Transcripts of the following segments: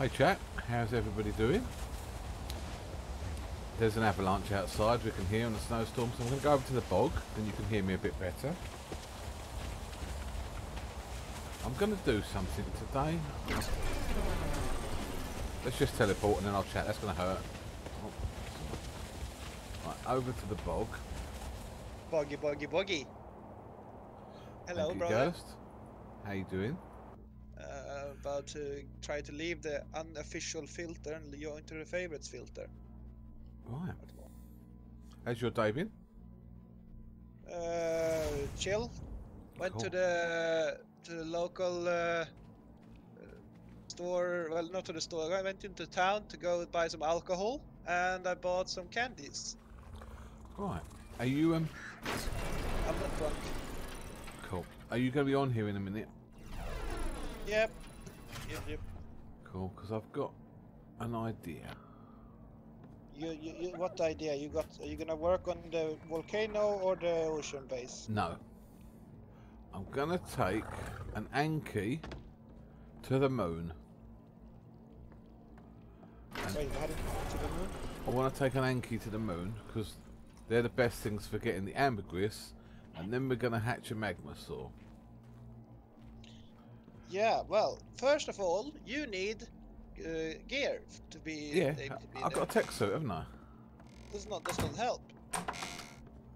Hey chat, how's everybody doing? There's an avalanche outside we can hear in the snowstorm, so I'm going to go over to the bog, then you can hear me a bit better. I'm going to do something today. Let's just teleport and then I'll chat, that's going to hurt. Right, over to the bog. Boggy, boggy, boggy. Hello, Thank brother. Ghost. How you doing? About to try to leave the unofficial filter and go into the favorites filter. Right. How's your day been? Uh, chill. Went to the to the local uh, uh, store. Well, not to the store. I went into town to go buy some alcohol, and I bought some candies. Right. Are you, um, I'm not drunk. cool. Are you going to be on here in a minute? Yep. Yep. Yep. Cool, because I've got an idea. You, you, you, what idea you got? Are you gonna work on the volcano or the ocean base? No. I'm gonna take an Anki to the moon. Wait, how did to the moon? I want to take an Anki to the moon because they're the best things for getting the ambergris, and then we're gonna hatch a Magmasaur. Yeah, well, first of all, you need uh, gear to be Yeah, able to be I've there. got a tech suit, haven't I? Does not does not help.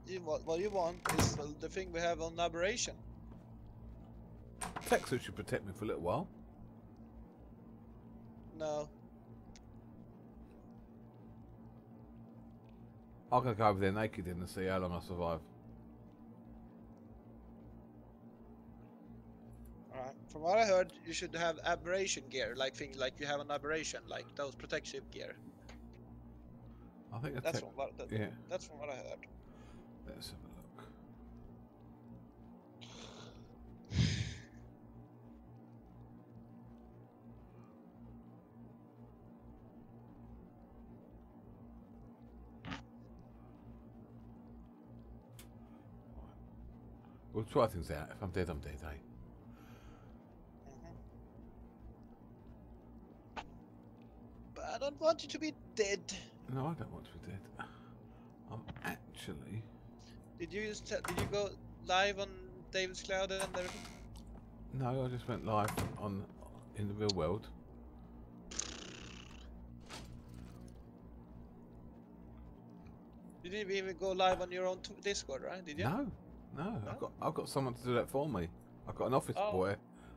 You, what, what you want is the, the thing we have on aberration. Tech suit should protect me for a little while. No, I'm gonna go over there naked then and see how long I survive. Alright. From what I heard, you should have aberration gear, like things like you have an aberration, like those protective gear. I think a That's from what that, Yeah, that's from what I heard. let's have a look. We'll try things out. If I'm dead, I'm dead, eh? Mhm. But I don't want you to be dead. No, I don't want to be dead. I'm actually. Did you just did you go live on David's Cloud and everything? No, I just went live on in the real world. You didn't even go live on your own t- Discord, right? Did you? No, no, No? I've got I've got someone to do that for me. I've got an office Oh. boy.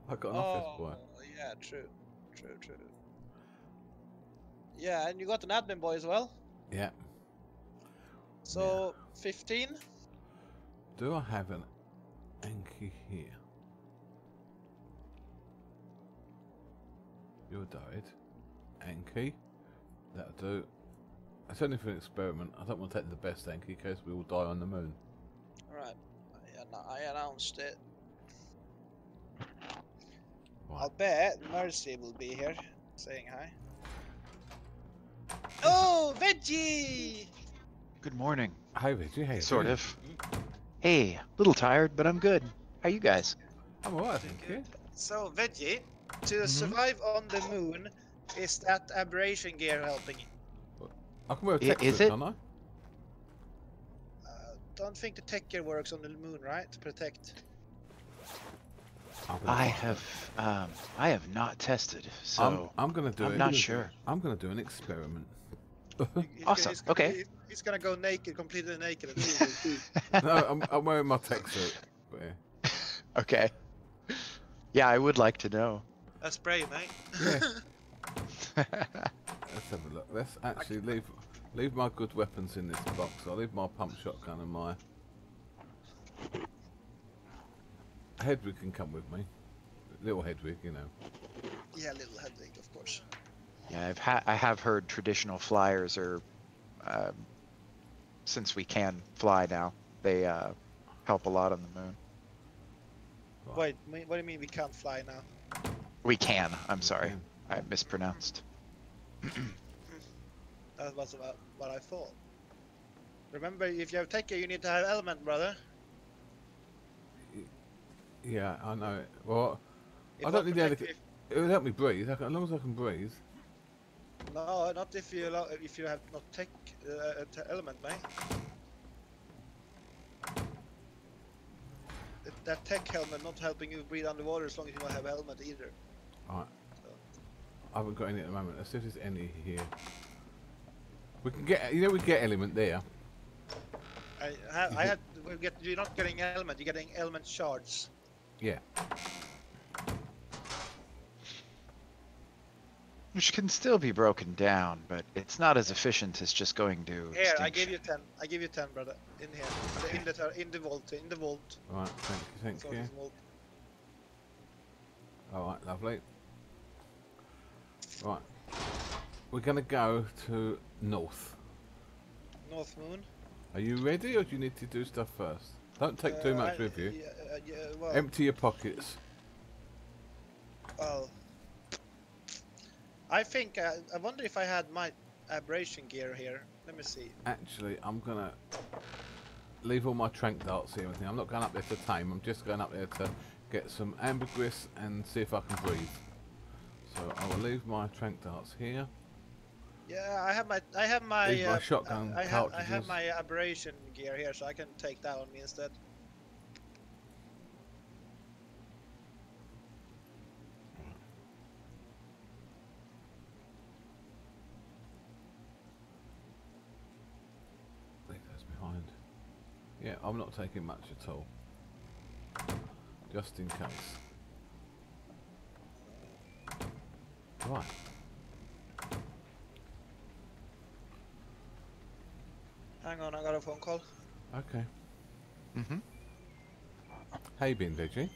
I've got an office oh, boy. Oh, yeah, true, true, true. Yeah, and you got an admin boy as well. Yeah. So fifteen. Do I have an Anki here? You're died. Anki. That'll do. It's only for an experiment. I don't want to take the best Anki in case we all die on the moon. All right. I, anno- I announced it. Right. I'll bet Mercy will be here, saying hi. Oh, veggie! Good morning. Hi, Reggie, hey. Sort of. Hey, little tired, but I'm good. How you guys? I'm alright, thank you. So veggie, to Mhm. survive on the moon, is that aberration gear helping? You? I can wear a I- tech is suit, it? can't I? Uh, don't think the tech gear works on the moon, right? To protect. I'm gonna I find have um I have not tested, so I'm, I'm gonna do I'm it. not sure. I'm gonna do an experiment. He's Awesome, Gonna, he's gonna- okay. he- He's gonna go naked, completely naked. And see what we do. no, I'm, I'm wearing my tech suit. But yeah. okay. Yeah, I would like to know. That's brave, mate. Yeah. Let's have a look. Let's actually leave leave my good weapons in this box. I'll leave my pump shotgun and my Hedwig can come with me. Little Hedwig, you know. yeah, little Hedwig, of course. Yeah, I've ha- I have heard traditional flyers are um, since we can fly now, they uh, help a lot on the moon. Wait, what do you mean we can't fly now? We can. I'm sorry. I mispronounced. That was about what I thought. Remember, if you have tech gear, you need to have element, brother. Yeah, I know it. Well, It I don't need the if- it would help me breathe. I can- As long as I can breathe. No, not if you allow, if you have not tech uh, element, mate. That- tech helmet not helping you breathe underwater as long as you don't have a helmet either. Alright. So, I haven't got any at the moment. Let's see if there's any here. We can get, you know, we get element there. I, ha- I had, we get, you're not getting element, you're getting element shards. Yeah. Which can still be broken down, but it's not as efficient as just going to. Here, I gave you ten. I give you ten, brother. In here, in the in the vault, in the vault. Right. Thank you. Thank you. vault. All right. Lovely. Right. We're gonna go to north. North Moon. Are you ready, or do you need to do stuff first? Don't take too Uh, much I- with you. Yeah, uh, yeah, well, Empty your pockets. well, I think uh, I wonder if I had my aberration gear here. Let me see. Actually, I'm gonna leave all my trank darts here. I'm not going up there to tame. I'm just going up there to get some ambergris and see if I can breathe. So I will leave my trank darts here. Yeah, I have my I have my Leave my uh, shotgun I have I have my aberration gear here, so I can take that on me instead. Leave those behind. Yeah, I'm not taking much at all. Just in case. Right. Hang on, I got a phone call. Okay. Mm-hmm. How you been, Veggie?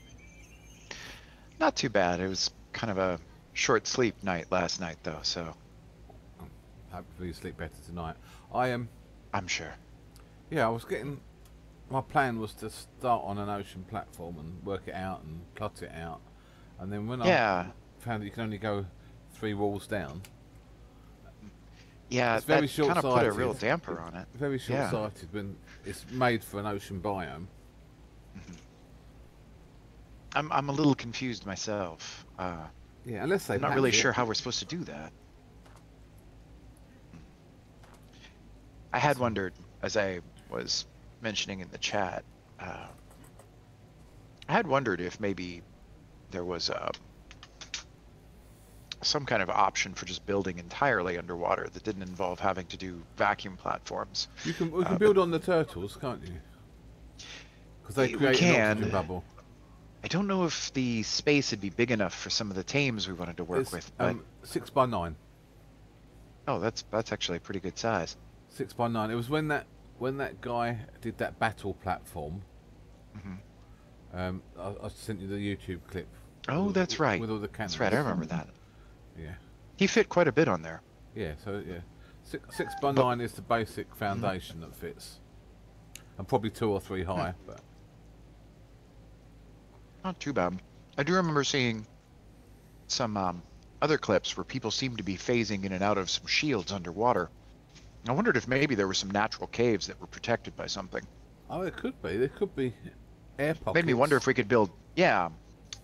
Not too bad. It was kind of a short sleep night last night, though, so Hopefully you sleep better tonight. I am. I'm sure. Yeah, I was getting. My plan was to start on an ocean platform and work it out and plot it out, and then when Yeah, I found that you can only go three walls down, yeah. It's very that kind of put a real damper on it. very short-sighted when it's made for an ocean biome. I'm I'm a little confused myself. Uh, Yeah, unless they. I'm not really it. sure how we're supposed to do that. I had wondered, as I was mentioning in the chat, uh, I had wondered if maybe there was uh, some kind of option for just building entirely underwater that didn't involve having to do vacuum platforms. You can. We can Uh, build on the turtles, can't you? Because they create an can. oxygen bubble. I don't know if the space would be big enough for some of the tames we wanted to work It's, with, but um, six by nine. oh, that's that's actually a pretty good size. Six by nine. It was when that when that guy did that battle platform. Mhm. Um, I, I sent you the YouTube clip. Oh, with- that's right. With all the cannons. That's right. I remember that. Yeah, He fit quite a bit on there. yeah. So yeah, six, six by But- nine is the basic foundation that fits, and probably two or three high. But Not too bad. I do remember seeing some um, other clips where people seemed to be phasing in and out of some shields underwater. I wondered if maybe there were some natural caves that were protected by something. oh, it could be. There could be air pockets. Made me wonder if we could build. Yeah,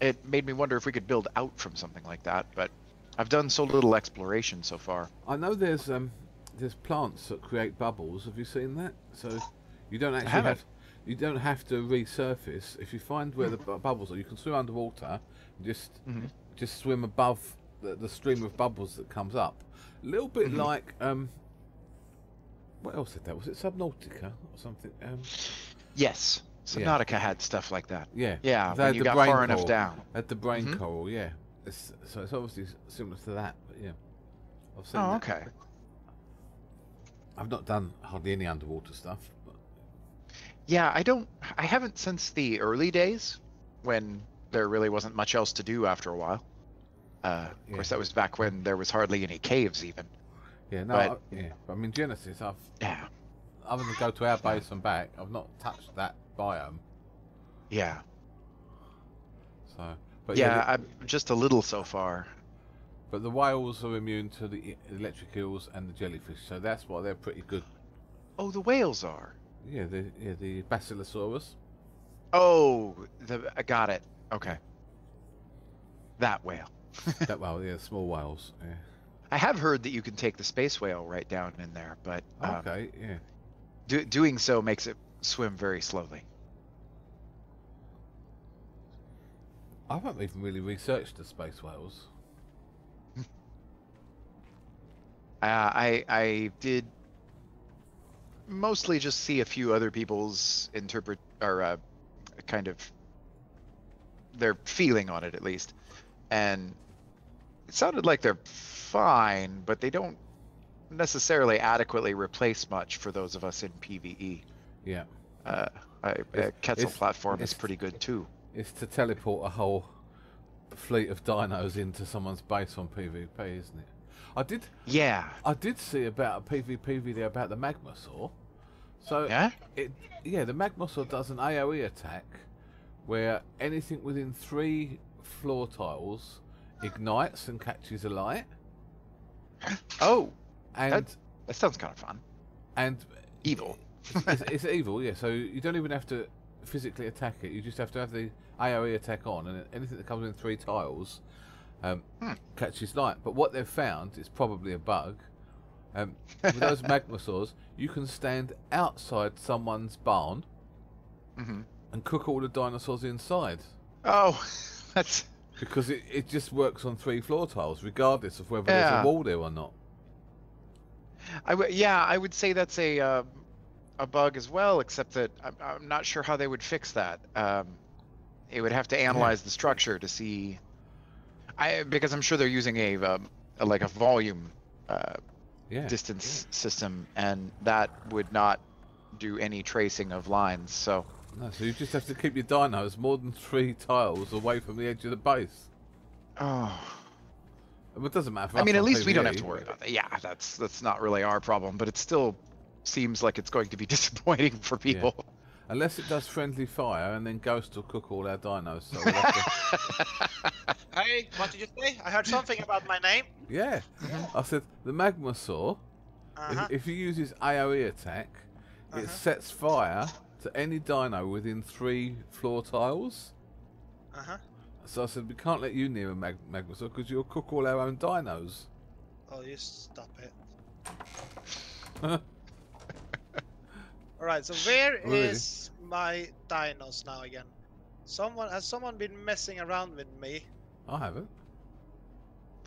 it made me wonder if we could build out from something like that. But I've done so little exploration so far. I know there's um there's plants that create bubbles. Have you seen that? So you don't actually have you don't have to resurface. If you find where the bubbles are, you can swim underwater. And just Mhm. just swim above the, the stream of bubbles that comes up. A little bit Mhm. like um. What else did that? Was it Subnautica or something? Um, Yes, Yeah. Subnautica had stuff like that. yeah. Yeah, They when you got far enough down. At the brain Mhm. coral, yeah. It's, so it's obviously similar to that, but yeah. I've seen Oh, that. okay. I've not done hardly any underwater stuff. But Yeah, I don't. I haven't since the early days when there really wasn't much else to do after a while. Uh, of course, that was back when there was hardly any caves, even. yeah, no, But- I, yeah. I mean Genesis, I've Yeah, other than go to our base and back, I've not touched that biome. yeah, So, but yeah. yeah, the, I'm just a little so far. but the whales are immune to the electric eels and the jellyfish, so that's why they're pretty good. Oh, the whales are. Yeah, the yeah the Basilosaurus. Oh, the I got it. Okay. That whale. that well, yeah, small whales. Yeah. I have heard that you can take the space whale right down in there, but um, Okay, yeah. do, doing so makes it swim very slowly. I haven't even really researched the space whales. Uh, I I did mostly just see a few other people's interpret or uh, kind of their feeling on it at least, and it sounded like they're fine, but they don't necessarily adequately replace much for those of us in PVE. Yeah. Uh, I, uh, It's- it's- platform is pretty good too. It's to teleport a whole fleet of dinos into someone's base on PvP, isn't it? I did Yeah. I did see about a PvP video about the Magmasaur. So Yeah. it yeah, the Magmasaur does an AoE attack where anything within three floor tiles ignites and catches a light. Oh, And that sounds kind of fun. and Evil. it's, it's evil, yeah. So you don't even have to physically attack it. You just have to have the AOE attack on, and anything that comes in three tiles um, Hmm. catches light. But what they've found is probably a bug. Um, with those magmasaurs, you can stand outside someone's barn hmm and cook all the dinosaurs inside Oh, that's because it, it just works on three floor tiles, regardless of whether there's a wall there or not. I w- yeah, I would say that's a uh, a bug as well, except that I'm, I'm not sure how they would fix that. Um, it would have to analyze the structure to see. I because I'm sure they're using a, um, a like a volume uh, Yeah. distance system, and that would not do any tracing of lines. So No, so you just have to keep your dinos more than three tiles away from the edge of the base. oh, Well, It doesn't matter. I mean, at least we don't have to worry about that. Yeah, that's that's not really our problem, but it still seems like it's going to be disappointing for people. Unless it does friendly fire, and then Ghost will cook all our dinos. So we'll to... Hey, what did you say? I heard something about my name. yeah, I said the Magmasaur. Uh-huh. If, if you use his AOE attack, it Uh-huh. sets fire to any dino within three floor tiles. Uh-huh. So I said we can't let you near a mag- Magmasaur because you'll cook all our own dinos. Oh, you stop it. Alright, so where is Really? my dinos now again? Someone has someone been messing around with me? I haven't.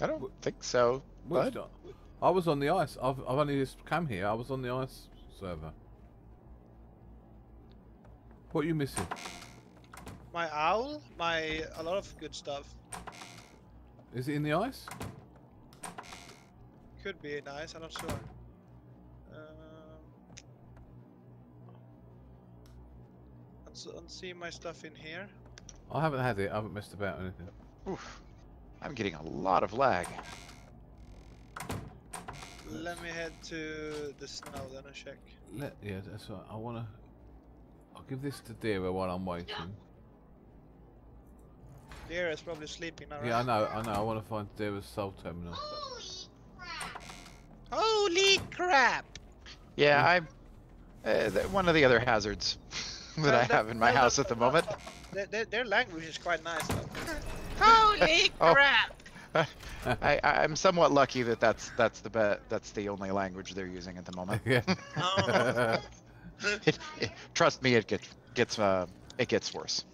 I don't think so. Which Bud? di- I was on the ice. I've, I've only just come here. I was on the ice server. What are you missing? My owl? My a lot of good stuff. Is it in the ice? Could be nice, I'm not sure. Let's, let's see my stuff in here. I haven't had it. I haven't messed about anything. Oof. I'm getting a lot of lag. Let me head to the snow then and check. Let yeah, that's right. I wanna. I'll give this to Dira while I'm waiting. Deer is probably sleeping now. Yeah, I know. I know. I want to find Dira's soul terminal. Holy crap! Holy crap! Yeah, I. Uh, one of the other hazards that I have in my house at the moment. Their, their, their language is quite nice though. Holy Oh. crap! I, I- I'm somewhat lucky that that's that's the be- that's the only language they're using at the moment. yeah. Oh. it, it- trust me, it gets gets uh, it gets worse.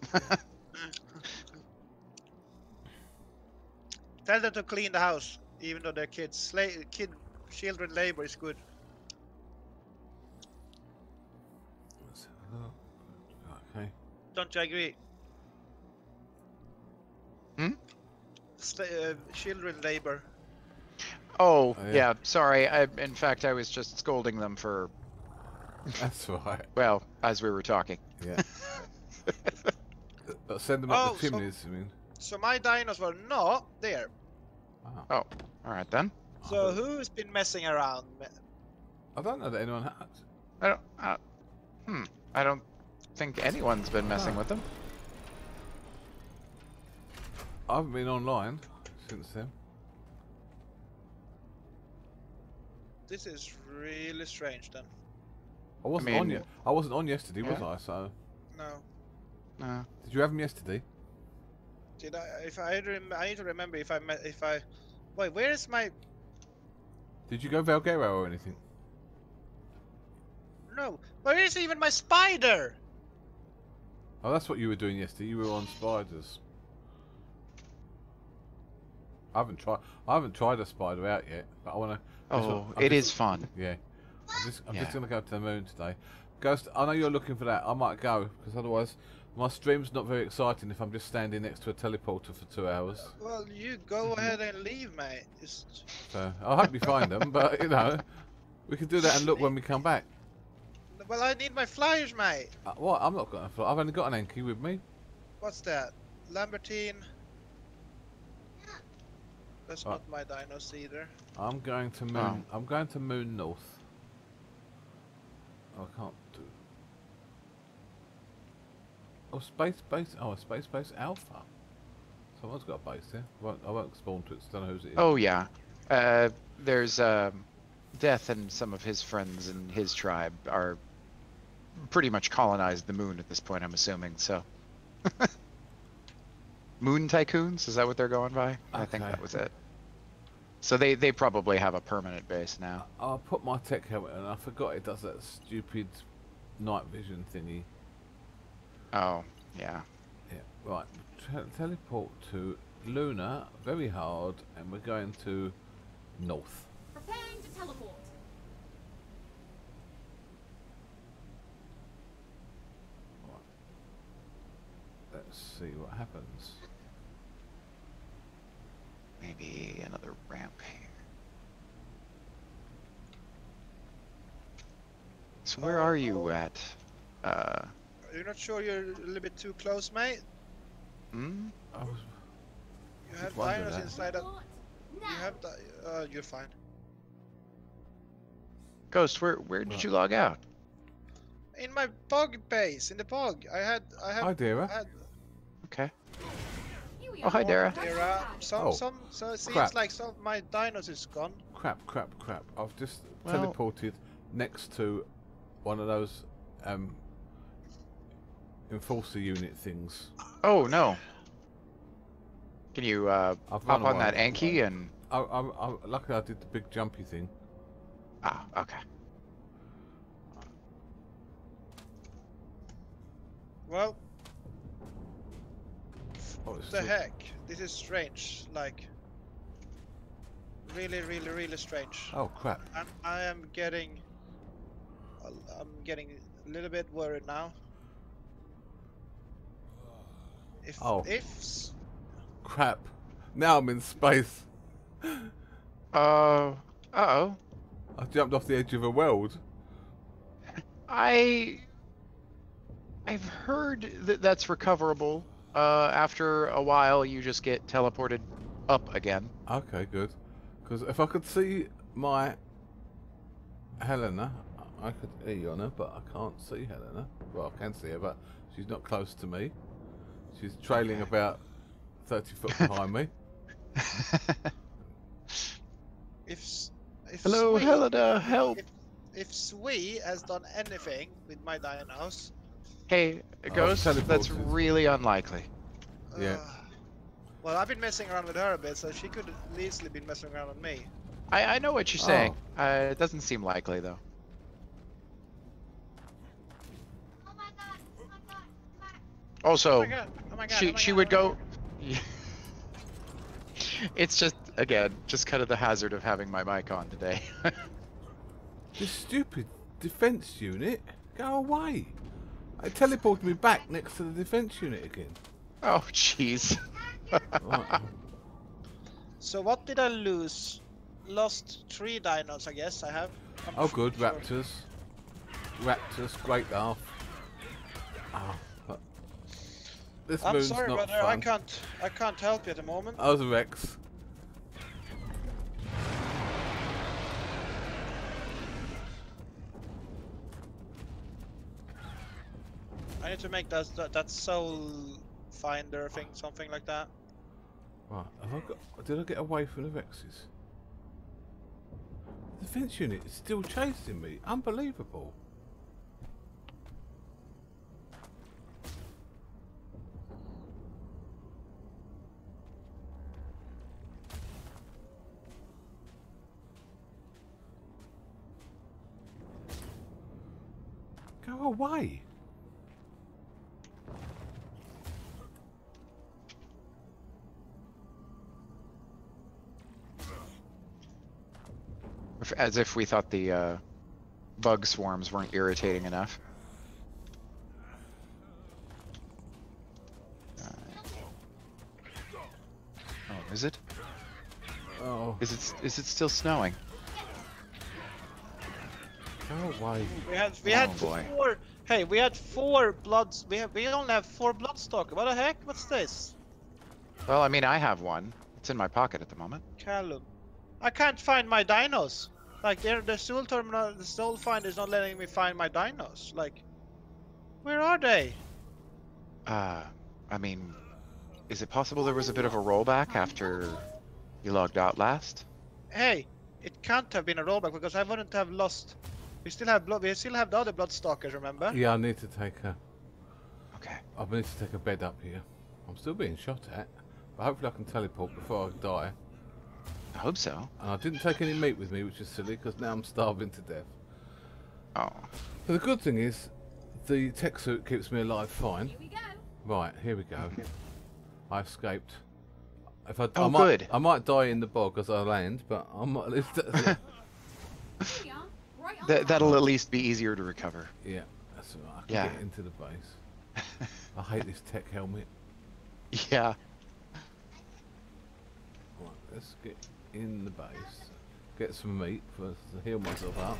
Tell them to clean the house, even though they're kids. Sla- kid, children labor is good. Let's have a look. Okay. Don't you agree? Hmm? Sla- uh, children labor. oh Oh, yeah. yeah. sorry. I, in fact, I was just scolding them for That's right. well as we were talking. Yeah. send them up Oh, the so- chimneys. I mean. So my dinos were not there. Wow. Oh, all right then. So don't- who's been messing around? I don't know that anyone has. I don't. I, hmm. I don't think anyone's been messing Ah. with them. I haven't been online since then. This is really strange then. I wasn't on mean- yet. I wasn't on yesterday, was I? So No. Uh, did you have them yesterday? Did I? If I rem- I need to remember if I met if I. Wait, where is my? Did you go Valguero or anything? No. Where is even my spider? Oh, that's what you were doing yesterday. You were on spiders. I haven't tried. I haven't tried a spider out yet, but I want to. Oh, it is fun. Yeah. I'm just, I'm just gonna go to the moon today. Ghost, I know you're looking for that. I might go because otherwise, my stream's not very exciting if I'm just standing next to a teleporter for two hours. Well, you go mm-hmm. ahead and leave, mate. Just... So I hope you find them, but you know, we can do that and look when we come back. Well, I need my flyers, mate. Uh, what? I'm not gonna. fly. I've only got an Enki with me. What's that? Lambertine. That's Uh, not my dinos either. I'm going to moon. Oh. I'm going to moon north. Oh, I can't do. Oh, space base. Oh, space base alpha. Someone's got a base there. I won't, I won't spawn to it. so Don't know whose it is. Oh yeah. Uh, there's um, Death and some of his friends and his tribe are pretty much colonized the moon at this point. I'm assuming so. moon tycoons is that what they're going by? I think that was it. So they they probably have a permanent base now. I'll put my tech helmet on. I forgot it does that stupid night vision thingy. Oh yeah. Yeah. Right. Te- teleport to Luna very hard, and we're going to north. Preparing to teleport. Let's see what happens. Maybe another ramp here. So where are you at? Uh, You're not sure you're a little bit too close, mate? hmm? I was. You Just have wondered dinos inside of... Teleport. You have di- Uh, you're fine. Ghost, where where did Right. you log out? In my pog base, in the pog, I had... I have... Hi, Dara. I had Okay. Here we Oh, hi, are. Dara. Dara, some, Oh, some, so it seems crap. like some of my dinos is gone. Crap, crap, crap. I've just Well- teleported next to one of those um, enforcer unit things. Oh no. Can you uh, I've hop run on that away. Anki and I, I, I, luckily, I did the big jumpy thing. ah okay. Well, Oh, the still- heck? This is strange. Like, really, really, really strange. Oh crap! I'm, I am getting, I'm getting a little bit worried now. If Oh. if Crap! Now I'm in space. Uh uh oh. I jumped off the edge of a world. I I've heard that that's recoverable. Uh, after a while, you just get teleported up again. Okay, good. Because if I could see my Helena, I could E on her, but I can't see Helena. Well, I can see her, but she's not close to me. She's trailing Okay. about 30 foot behind me. if if Hello, Sui- Helena, help! If, if Sui has done anything with my dinos, Hey, Oh, Ghost, that's really unlikely. Yeah. uh, well, I've been messing around with her a bit, so she could least have easily been messing around with me. I, I know what you're Oh. saying. Uh, it doesn't seem likely, though. Oh my god. Oh my god. Oh my Also, oh my god! Oh my god! she oh she would oh go. it's just again, just kind of the hazard of having my mic on today. This stupid defense unit, go away! It teleported me back next to the defense unit again. oh, jeez. Right. So what did I lose? Lost three dinos, I guess I have. I'm oh, good, sure. raptors. Raptors, great laugh. Oh, but this I'm moon's sorry, not brother. fun. I can't. I can't help you at the moment. I was a Rex. need to make that that, that soul finder thing, something like that. Right, have I got? Did I get away from the Rexes? The fence unit is still chasing me. Unbelievable. Go away. As if we thought the uh, bug swarms weren't irritating enough. Uh, Oh, is it? Oh, Is it? s- Is it still snowing? go away. We had we had Oh, boy. four. Hey, we had four bloods. We have we only have four bloodstalker. What the heck? What's this? Well, I mean, I have one. It's in my pocket at the moment. Callum. I can't find my dinos. Like they're, the soul terminal, the soul finder is not letting me find my dinos. Like, where are they? Uh, I mean, is it possible there was a bit of a rollback after you logged out last? Hey, it can't have been a rollback because I wouldn't have lost. We still have blood. We still have the other bloodstalkers. Remember? Yeah, I need to take a. Okay. I need to take a bed up here. I'm still being shot at, but hopefully I can teleport before I die. I hope so. And I didn't take any meat with me, which is silly because now I'm starving to death. Oh. But the good thing is, the tech suit keeps me alive fine. Here we go. Right, here we go. I escaped. If I, I Oh, might, good. I might die in the bog as I land, but I might at least. Here we are. Right that, that'll at least be easier to recover. yeah, that's all right. I can Yeah. get into the base. I hate this tech helmet. Yeah. Right, let's get in the base. Get some meat first to heal myself up.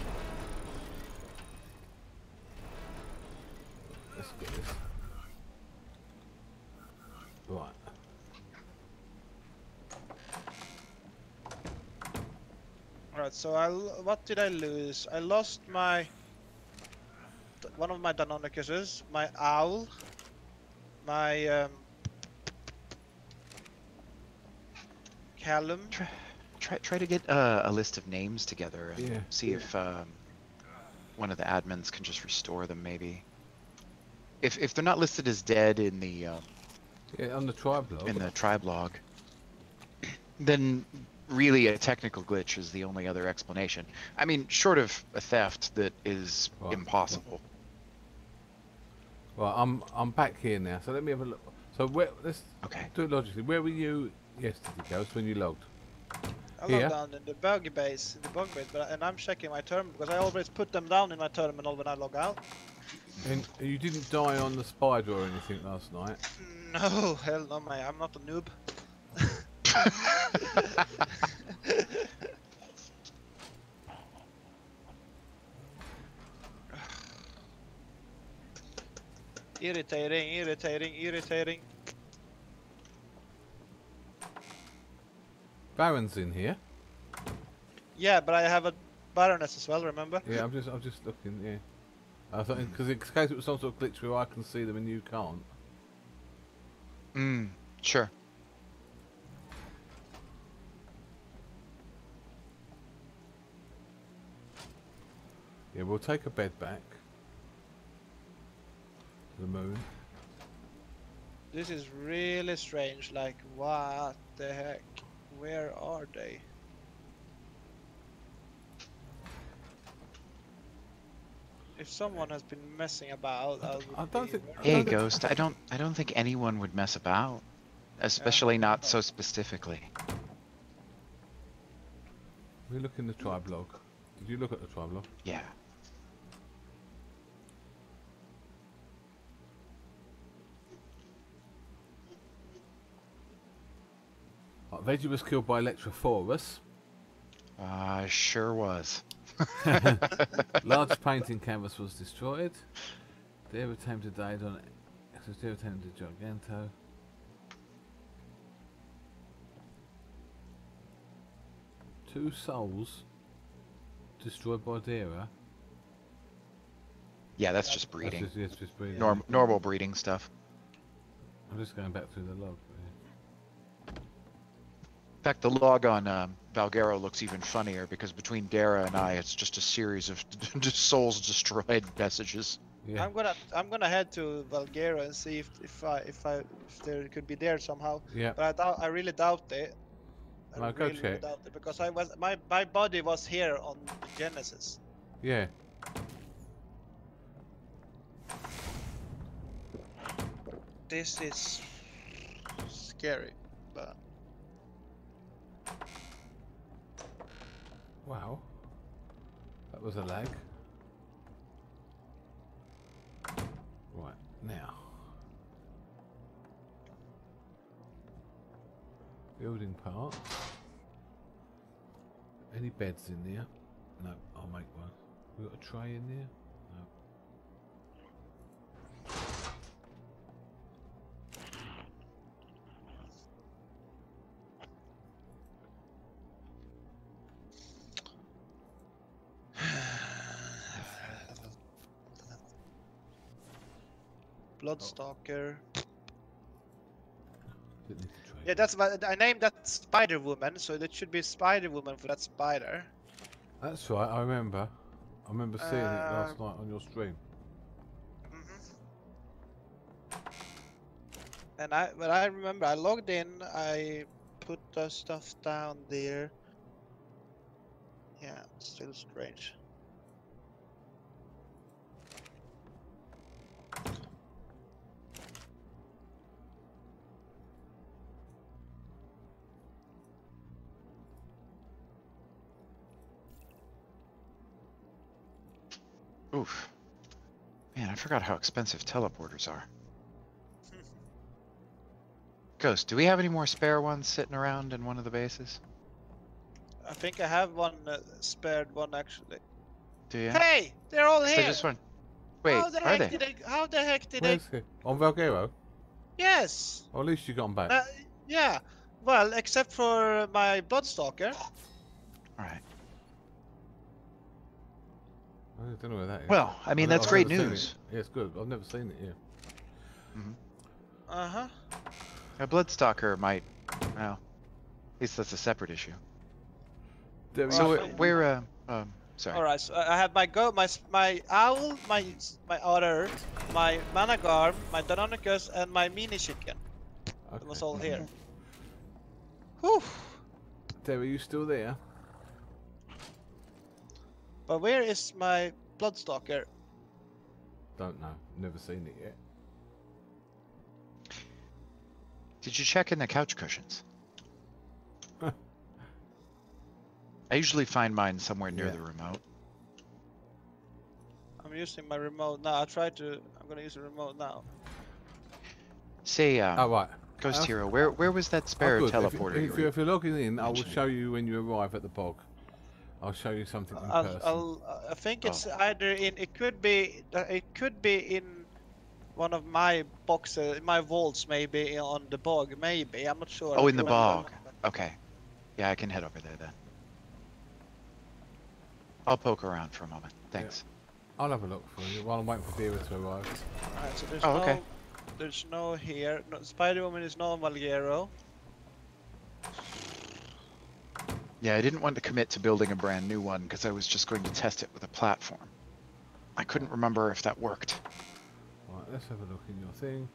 Let's get this. Right. Alright. So I. l- What did I lose? I lost my. One of my Deinonychuses, my owl, my um, Callum. Try, try, to get uh, a list of names together and Yeah. see if um, one of the admins can just restore them, maybe. If if they're not listed as dead in the um, Yeah, on the tribe log. in the tribe log, then really a technical glitch is the only other explanation. I mean, short of a theft that is Right. impossible. Right, I'm I'm back here now. So let me have a look. So where let's Okay. do it logically. Where were you yesterday, Ghost, when you logged? I logged down in the bug base, in the bug base, but and I'm checking my terminal because I always put them down in my terminal when I log out. And you didn't die on the spider or anything last night. No, hell no, man. I'm not a noob. irritating, irritating, irritating. Baron's in here. Yeah, but I have a Baroness as well, remember? Yeah, I'm just I'm just looking. Yeah. I thought because in case it was some sort of glitch where I can see them and you can't. Mm, sure. Yeah, we'll take a bed back. To the moon. This is really strange. Like, what the heck? Where are they? If someone has been messing about, I, would I don't think- Hey, Ghost. I don't. I don't think anyone would mess about, especially not so specifically. We look in the tribe log. Did you look at the tribe log? Yeah. Veggie was killed by Electrophorus. Uh, sure was. Large painting canvas was destroyed. They were tamed to died on they were tamed to Giganto. Two souls destroyed by Dera. Yeah, that's just That's breeding. just, yes, just breeding. Norm normal breeding stuff. I'm just going back through the log. In fact, the log on um, Valguero looks even funnier because between Dara and I, it's just a series of souls destroyed messages. Yeah. I'm gonna I'm gonna head to Valguero and see if if I if I if there could be there somehow. Yeah. But I doubt I really doubt it. I Well, go really check. doubt it because I was my my body was here on Genesis. Yeah. this is scary, but Wow. That was a lag. Right, now. Building parts. Any beds in there? No, I'll make one. We got a tray in there? Bloodstalker. Didn't need to tray. Yeah, that's what I named that Spider Woman, so it should be Spider Woman for that spider. That's right, I remember. I remember seeing it last Uh, night on your stream. Mm-hmm. And I, but I remember I logged in, I put the stuff down there. Yeah, still strange. I forgot how expensive teleporters are. Ghost, do we have any more spare ones sitting around in one of the bases? I think I have one uh, spared one actually. Do you? Hey, they're all here. there just one? Wait, how the are heck they? did they? How the heck did Where's he? On Valguero? Yes. Or at least you got them back. Uh, yeah. Well, except for my Bloodstalker. Alright. I don't know where that is. Well, I mean, I've- that's I've great news. it. Yeah, it's good. I've never seen it, yeah. Mm -hmm. Uh huh. A Bloodstalker might. Well, at least that's a separate issue. There So, is- Right. wh- where, uh, um, sorry. All right. So I I have my goat, my my owl, my my otter, my managarm, my Deinonychus, and my mini chicken. It was all here. Whew. Dave, are you still there? But where is my Bloodstalker? Don't know. Never seen it yet. Did you check in the couch cushions? I usually find mine somewhere near Yeah. the remote. I'm using my remote now. I tried to. I'm gonna use the remote now. Say, uh, Oh, right. Ghost uh, Hero, where where was that Oh, spare good. If, teleporter? if, you if, were- you're, if you're logging in, I will show you when you arrive at the bog. I'll show you something in I'll, person. I'll, I think Oh. it's either in. It could be. uh, It could be in one of my boxes, my vaults, maybe on the bog. Maybe I'm not sure. Oh, in the bog. remember. Okay. Yeah, I can head over there then. I'll poke around for a moment. Thanks. I'll have a look for you while I'm waiting for Vera to arrive. Alright, so there's Oh, no. okay. There's no here. No, Spider Woman is no Valguero. Yeah, I didn't want to commit to building a brand new one because I was just going to test it with a platform. I couldn't remember if that worked. Right, let's have a look in your thing.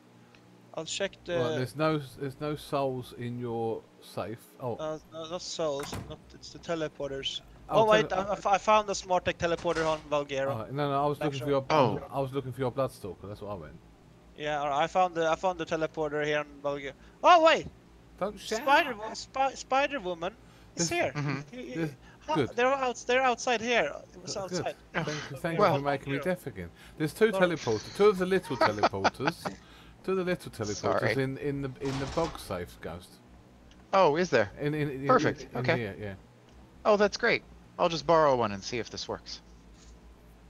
I'll check the. Right, there's no there's no souls in your safe. Oh, uh, no, not souls. Not, it's the teleporters. I'll Oh, wait, I, I, I f- I found the smart tech teleporter on Valguero. Alright, no, no, I was Back looking for your. Oh. I was looking for your Bloodstalker. That's what I went. Yeah, alright, I found the I found the teleporter here on Valguero. Oh wait, Don't shout. Spider Spi- Spider Woman is This- here. Y- y- how- good. They're out. They're outside here. It was Good, good. outside. Thank you, thank Well- you for making me deaf again. There's two Well- teleporters, two of the little teleporters, two of the little teleporters Sorry. in in the in the bog safe, Ghost. Oh, is there? In, in, in, Perfect, In, in okay. Here, yeah. Oh, that's great. I'll just borrow one and see if this works.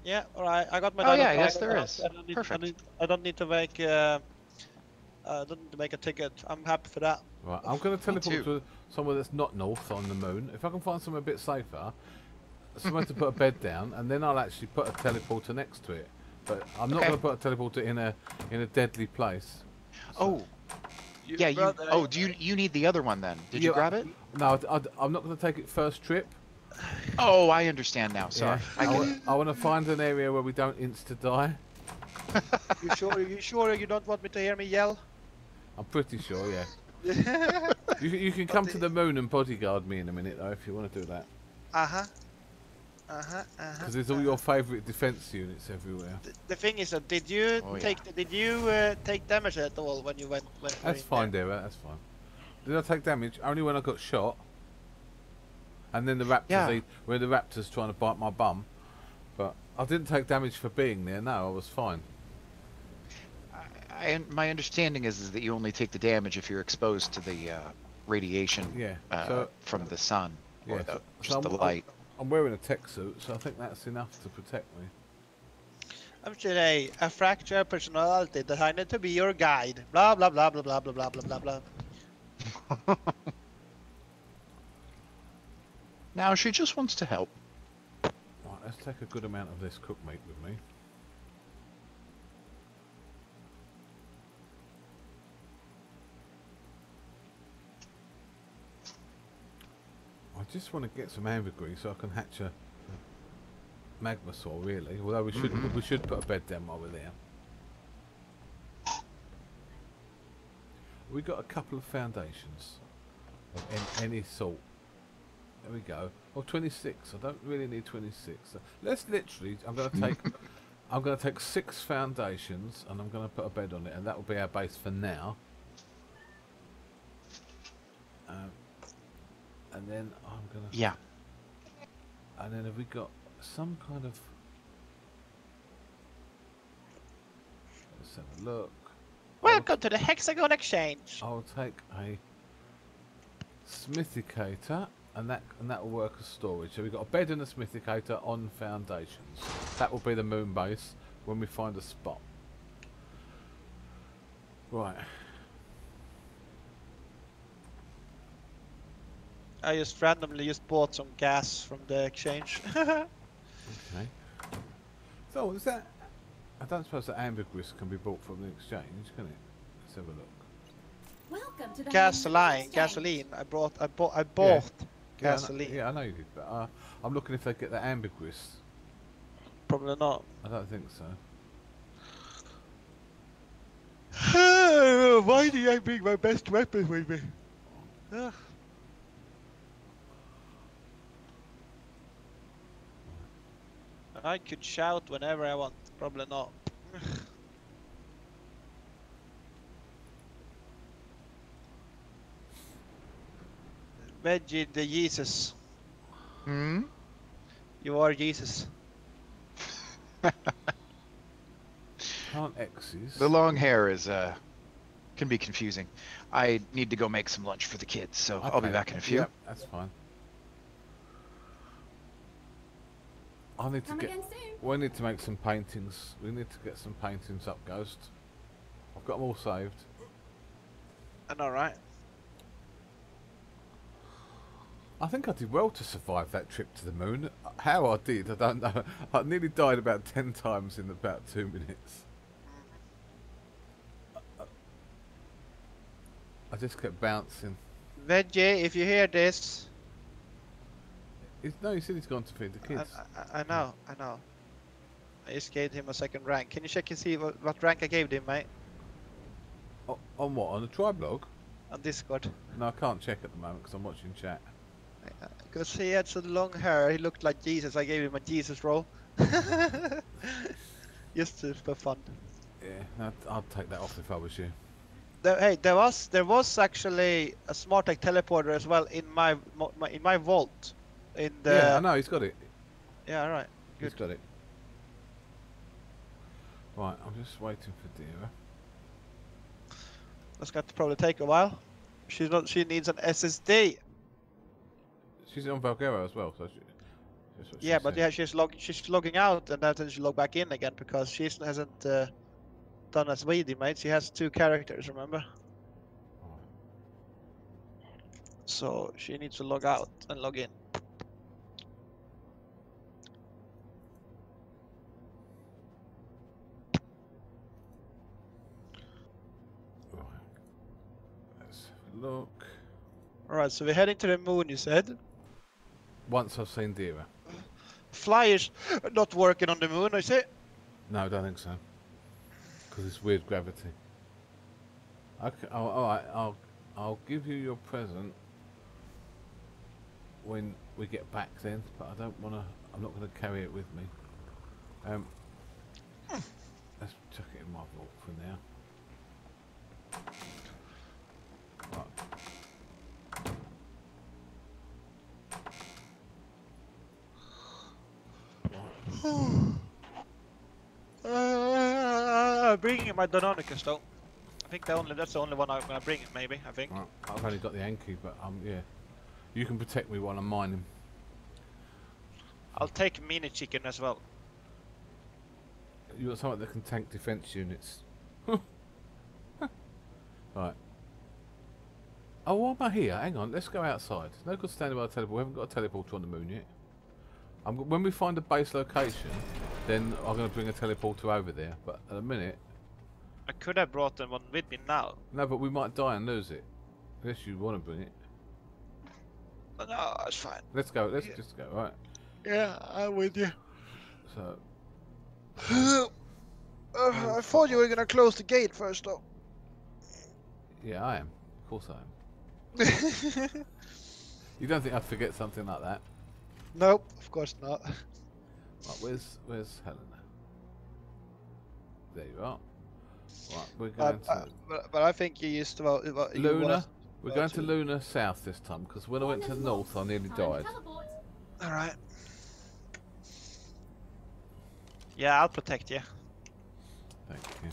Yeah, alright. I got my. Oh, yeah, yes, box. there I- don't need, Perfect. I, need, I don't need to make. Uh, Uh, I don't to make a ticket. I'm happy for that. Right, I'm going to teleport to somewhere that's not north on the moon. If I can find somewhere a bit safer, somewhere to put a bed down, and then I'll actually put a teleporter next to it. But I'm not Okay. going to put a teleporter in a in a deadly place. Oh, yeah. You. Oh, do you you need the other one then? Did you Yeah, grab it? No, I, am not going to take it first trip. Oh, I understand now. Sorry. Yeah. I I, get it. want to find an area where we don't insta die. You sure? You sure you don't want me to hear me yell? I'm pretty sure, yeah. You, can- you can come to the moon and bodyguard me in a minute, though, if you want to do that. Uh huh. Uh-huh, uh-huh. Because there's all your favourite defence units everywhere. The, the thing is that did you Oh, yeah. take did you uh, take damage at all when you went went That's fine, there? Dara, that's fine. Did I take damage? Only when I got shot. And then the raptors, Yeah. where the raptors trying to bite my bum. But I didn't take damage for being there. No, I was fine. I, my understanding is, is that you only take the damage if you're exposed to the uh, radiation Yeah. uh, so from the sun or the, so- just so the I'm- light. I'm wearing a tech suit, so I think that's enough to protect me. I'm today a fractured personality that I need to be your guide. Blah blah blah blah blah blah blah blah blah blah. Now she just wants to help. Right, let's take a good amount of this cooked meat with me. I just want to get some ambergris so I can hatch a Magmasaur really. Although we should mm-hmm. we should put a bed down while we're there. We got a couple of foundations of any sort. There we go. Oh, 26. I don't really need 26. So let's literally. I'm going to take. I'm going to take six foundations and I'm going to put a bed on it, and that will be our base for now. And then oh, I'm going to. Yeah. And then have we got some kind of? Let's have a look. Welcome to the Hexagon Exchange. I'll take a smithicator, and that and that will work as storage. So we've got a bed and a smithicator on foundations. That will be the moon base when we find a spot. Right. I just randomly just bought some gas from the exchange. Okay. So is that? I don't suppose that ambergris can be bought from the exchange, can it? Let's have a look. Welcome to the gasoline, gasoline. I brought, I bought, I bought Yeah, I know- gasoline. Yeah, I know you did, but uh, I'm looking if they get the ambergris. Probably not. I don't think so. Why do I bring my best weapon with me? I could shout whenever I want. Probably not. Veggie the Jesus. Hmm. You are Jesus. Can't X's. The long hair is uh can be confusing. I need to go make some lunch for the kids, so I'll be back in a few. Yep, that's fine. I need to get. again soon. We need to make some paintings. We need to get some paintings up, Ghost. I've got them all saved. I know, right? I think I did well to survive that trip to the moon. How I did, I don't know. I nearly died about ten times in about two minutes. I just kept bouncing. Veggie, if you hear this, He's, no, he said he's gone to feed the kids. I, I know, I know. I just gave him a second rank. Can you check and see what, what rank I gave him, mate? O- on what? On the tribe log? On Discord. No, I can't check at the moment because I'm watching chat. Because he had some long hair, he looked like Jesus. I gave him a Jesus role. Just for fun. Yeah, I'd, I'd take that off if I was you. There, hey, there was there was actually a smart tech teleporter as well in my, my in my vault. In the yeah, I know he's got it. yeah, right. He's got it. Right, I'm just waiting for Dira. That's going to probably take a while. She's not. She needs an SSD. She's on Valguero as well, so she, that's what she Yeah, but said. yeah, she's log she's logging out and then she log back in again because she hasn't uh, done as we did, mate. She has two characters, remember? So she needs to log out and log in. Right. Let's have a look. All right, so we're heading to the moon. You said Once I've seen Dira. flyers not working on the moon. is it? No, I don't think so. Because it's weird gravity. Okay, oh, alright, I'll, I'll give you your present. when we get back then, but I don't want to. I'm not going to carry it with me. Um, let's chuck it in my vault for now. Uh, bringing my Deinonychus though. I think the only that's the only one I'm gonna bring. Maybe I think. Right, I've only got the Anki, but um, yeah, you can protect me while I'm mining. I'll take mini chicken as well. You got something that can tank defense units. right. Oh, am I here? Hang on, let's go outside. No good standing by the teleport. We haven't got a teleporter on the moon yet. I'm, when we find a base location, then I'm going to bring a teleporter over there. But at the minute, I could have brought them one with me now. no, but we might die and lose it. Unless you want to bring it. But no, it's fine. Let's go. Let's Yeah. just go. Right. Yeah, I'm with you. So Uh, I thought you were gonna close the gate first though. yeah, I am. Of course I am. You don't think I'd forget something like that? Nope, of course not. Right, where's where's HLNA? There you are. Right, we're going But, uh, to but, but I think you used to. Well, well, you Luna. was- We're going to too. Luna South this time because when I went to the north, I nearly died. All right. Yeah, I'll protect you. Thank you.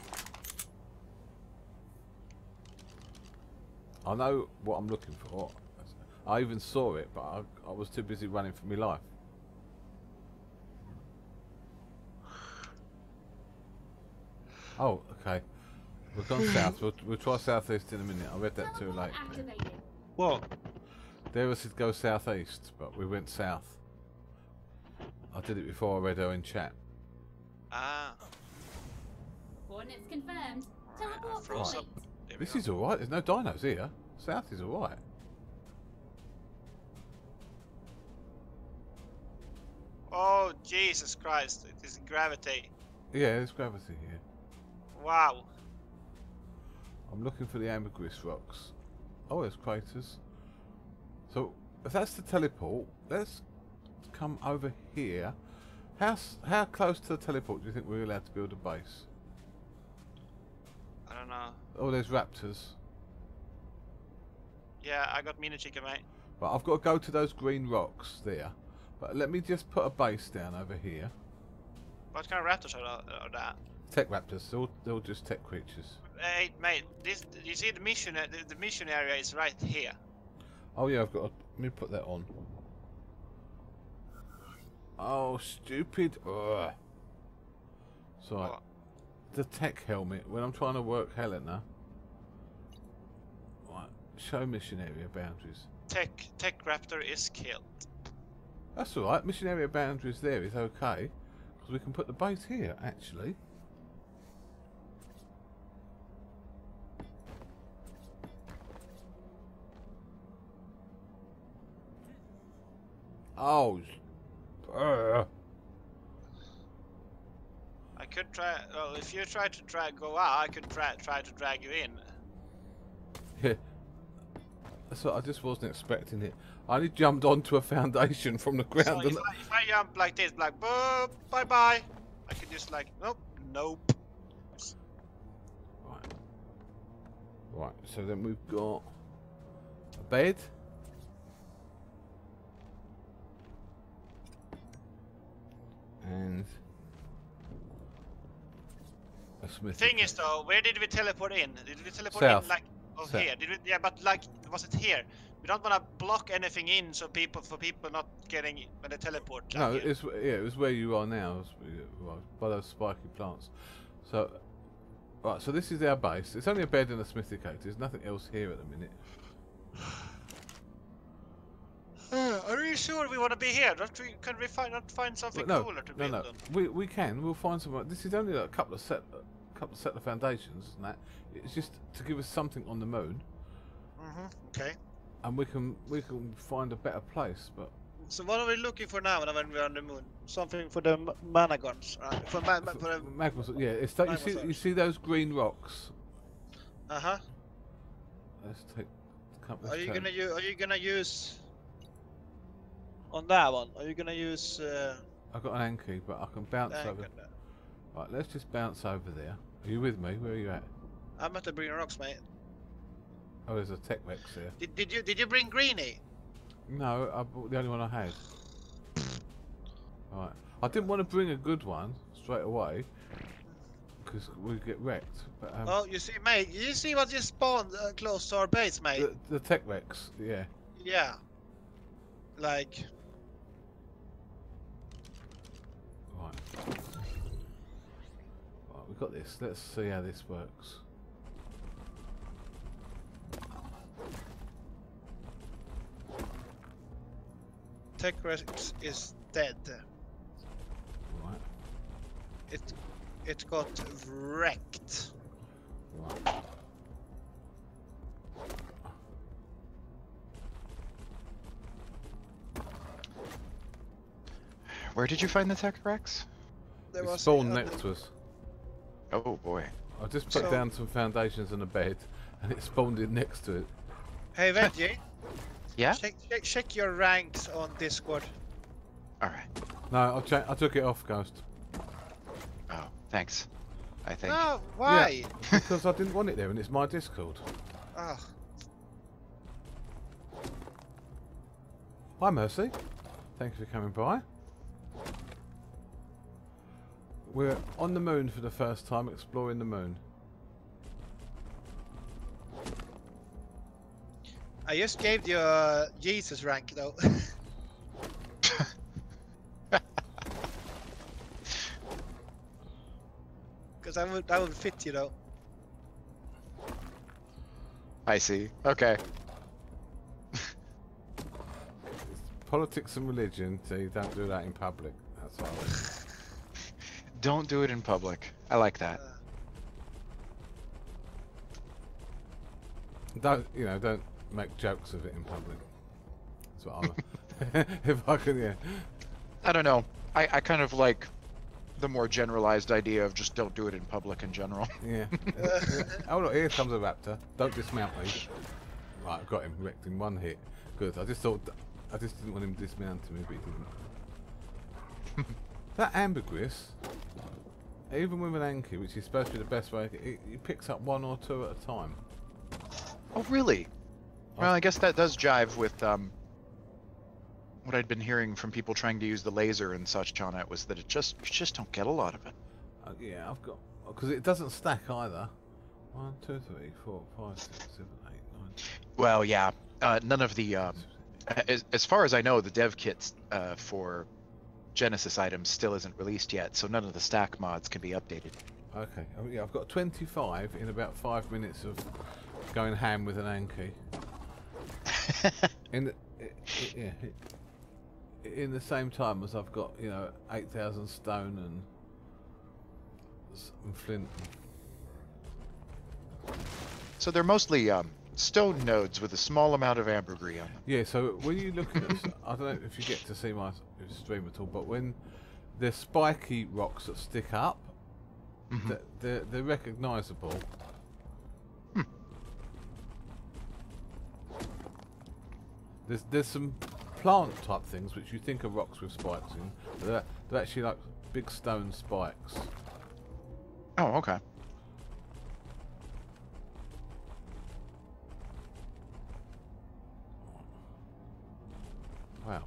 I know what I'm looking for. I even saw it, but I, I was too busy running for my life. Oh, okay. We've gone south. We'll, we'll try southeast in a minute. I read that too late. Whoa. There was to go southeast, but we went south. I did it before I read her in chat. Ah. Coordinates confirmed. Teleport froze complete. up. There we This is alright, there's no dinos here. South is alright. Oh Jesus Christ! It is gravity. Yeah, there's gravity here. Wow. I'm looking for the ambergris rocks. Oh, there's craters. So, if that's the teleport, let's come over here. How, how close to the teleport do you think we're allowed to build a base? I don't know. Oh, there's raptors. Yeah, I got mini chicken, mate. But I've got to go to those green rocks there. But let me just put a base down over here. What kind of raptors are, are that? Tech raptors, they're all, they're all just tech creatures. Hey, mate. This you see the mission? The, the mission area is right here. Oh yeah, I've got. To, let me put that on. Oh, stupid! Ugh. So the tech helmet. When I'm trying to work HLNA. Right, show mission area boundaries. Tech Tech Raptor is killed. That's all right. Mission area boundaries there is okay because we can put the base here actually. Oh. s- uh. I could try. Well, if you try to drag go out, I could try try to drag you in. What I just wasn't expecting it. I only jumped onto a foundation from the So ground. if I, if I jump like this, like boop, bye bye, I can just like nope, nope. Right. Right, so then we've got a bed. And a smith. Thing is though, where did we teleport in? Did we teleport South. in like oh South. here? Did we? Yeah, but like was it here? We don't want to block anything in so people for people not getting when they teleport. No, here. it's yeah, it was where you are now, by those spiky plants. So, right, so this is our base. It's only a bed and a smithy cage. There's nothing else here at the minute. Uh, are you sure we want to be here? Don't we? Can we find not find something Well, no, cooler to no, build no. on? We we can. We'll find some. This is only like a couple of set, a couple of set of foundations and that. It's just to give us something on the moon, Mm-hmm. Okay. and we can we can find a better place. But So what are we looking for now when we're on the moon? Something for the m- mana guns, right? For, ma- for the... magma, yeah, it's that you see you see those green rocks. Uh huh. Let's take. Are you of gonna use? Are you gonna use? On that one, are you gonna use? Uh, I've got an anchor, but I can bounce over. there? Right, let's just bounce over there. Are you with me? Where are you at? I'm the bring rocks, mate. Oh, there's a tech Rex here. Did, did you did you bring Greenie? No, I bought the only one I had. Right. I didn't want to bring a good one straight away because we get wrecked. But um, Oh, you see, mate. You see what just spawned uh, close to our base, mate? the, the tech Rex, yeah. Yeah. Like, Right. Right, we've got this. Let's see how this works. Tech Rex is dead. Right. It it got wrecked. Right. Where did you find the Tech Rex? There It was spawned uh, next to us. Oh boy. I just put So- down some foundations and a bed, and it spawned in next to it. Hey, Veggie. Yeah? check, check check your ranks on Discord. Alright. No, I, cha- I took it off, Ghost, Oh, thanks. I think. No, why? because I didn't want it there, and it's my Discord. Ah, Hi, Mercy. Thank you for coming by. We're on the moon for the first time, exploring the moon. I just gave you a Jesus rank though. Because I would that would fit you though. I see. Okay. Politics and religion, so you don't do that in public. That's all. Don't do it in public. I like that. Don't you know? Don't make jokes of it in public. That's what I'm. if I can, yeah. I don't know. I, I kind of like the more generalized idea of just don't do it in public in general. Yeah. oh look, here comes a raptor. Don't dismount, please. Right, I've got him wrecked in one hit. Good. I just thought, I just didn't want him dismounting me, but he didn't. that ambergris, even with an anchor, which is supposed to be the best way, it, it picks up one or two at a time. Oh, really? Well, I guess that does jive with um, what I'd been hearing from people trying to use the laser and such on it was that it just you just don't get a lot of it. Uh, yeah, I've got because it doesn't stack either. One, two, three, four, five, six, seven, eight, nine. Well, yeah. Uh, none of the um, as, as far as I know, the dev kit uh, for Genesis items still isn't released yet, so none of the stack mods can be updated. Okay, oh, yeah, I've got 25 in about five minutes of going ham with an anchor. In the, i- i- yeah, in the same time as I've got, you know, 8,000 stone and, s- and flint. so they're mostly um, stone nodes with a small amount of ambergris on them. Yeah, so when you look at, I don't know if you get to see my stream at all, but when there's spiky rocks that stick up, Mhm. th- they're, they're recognisable. Hmm. There's there's some plant type things which you think are rocks with spikes in, but they're, they're actually like big stone spikes. Oh, okay. Wow.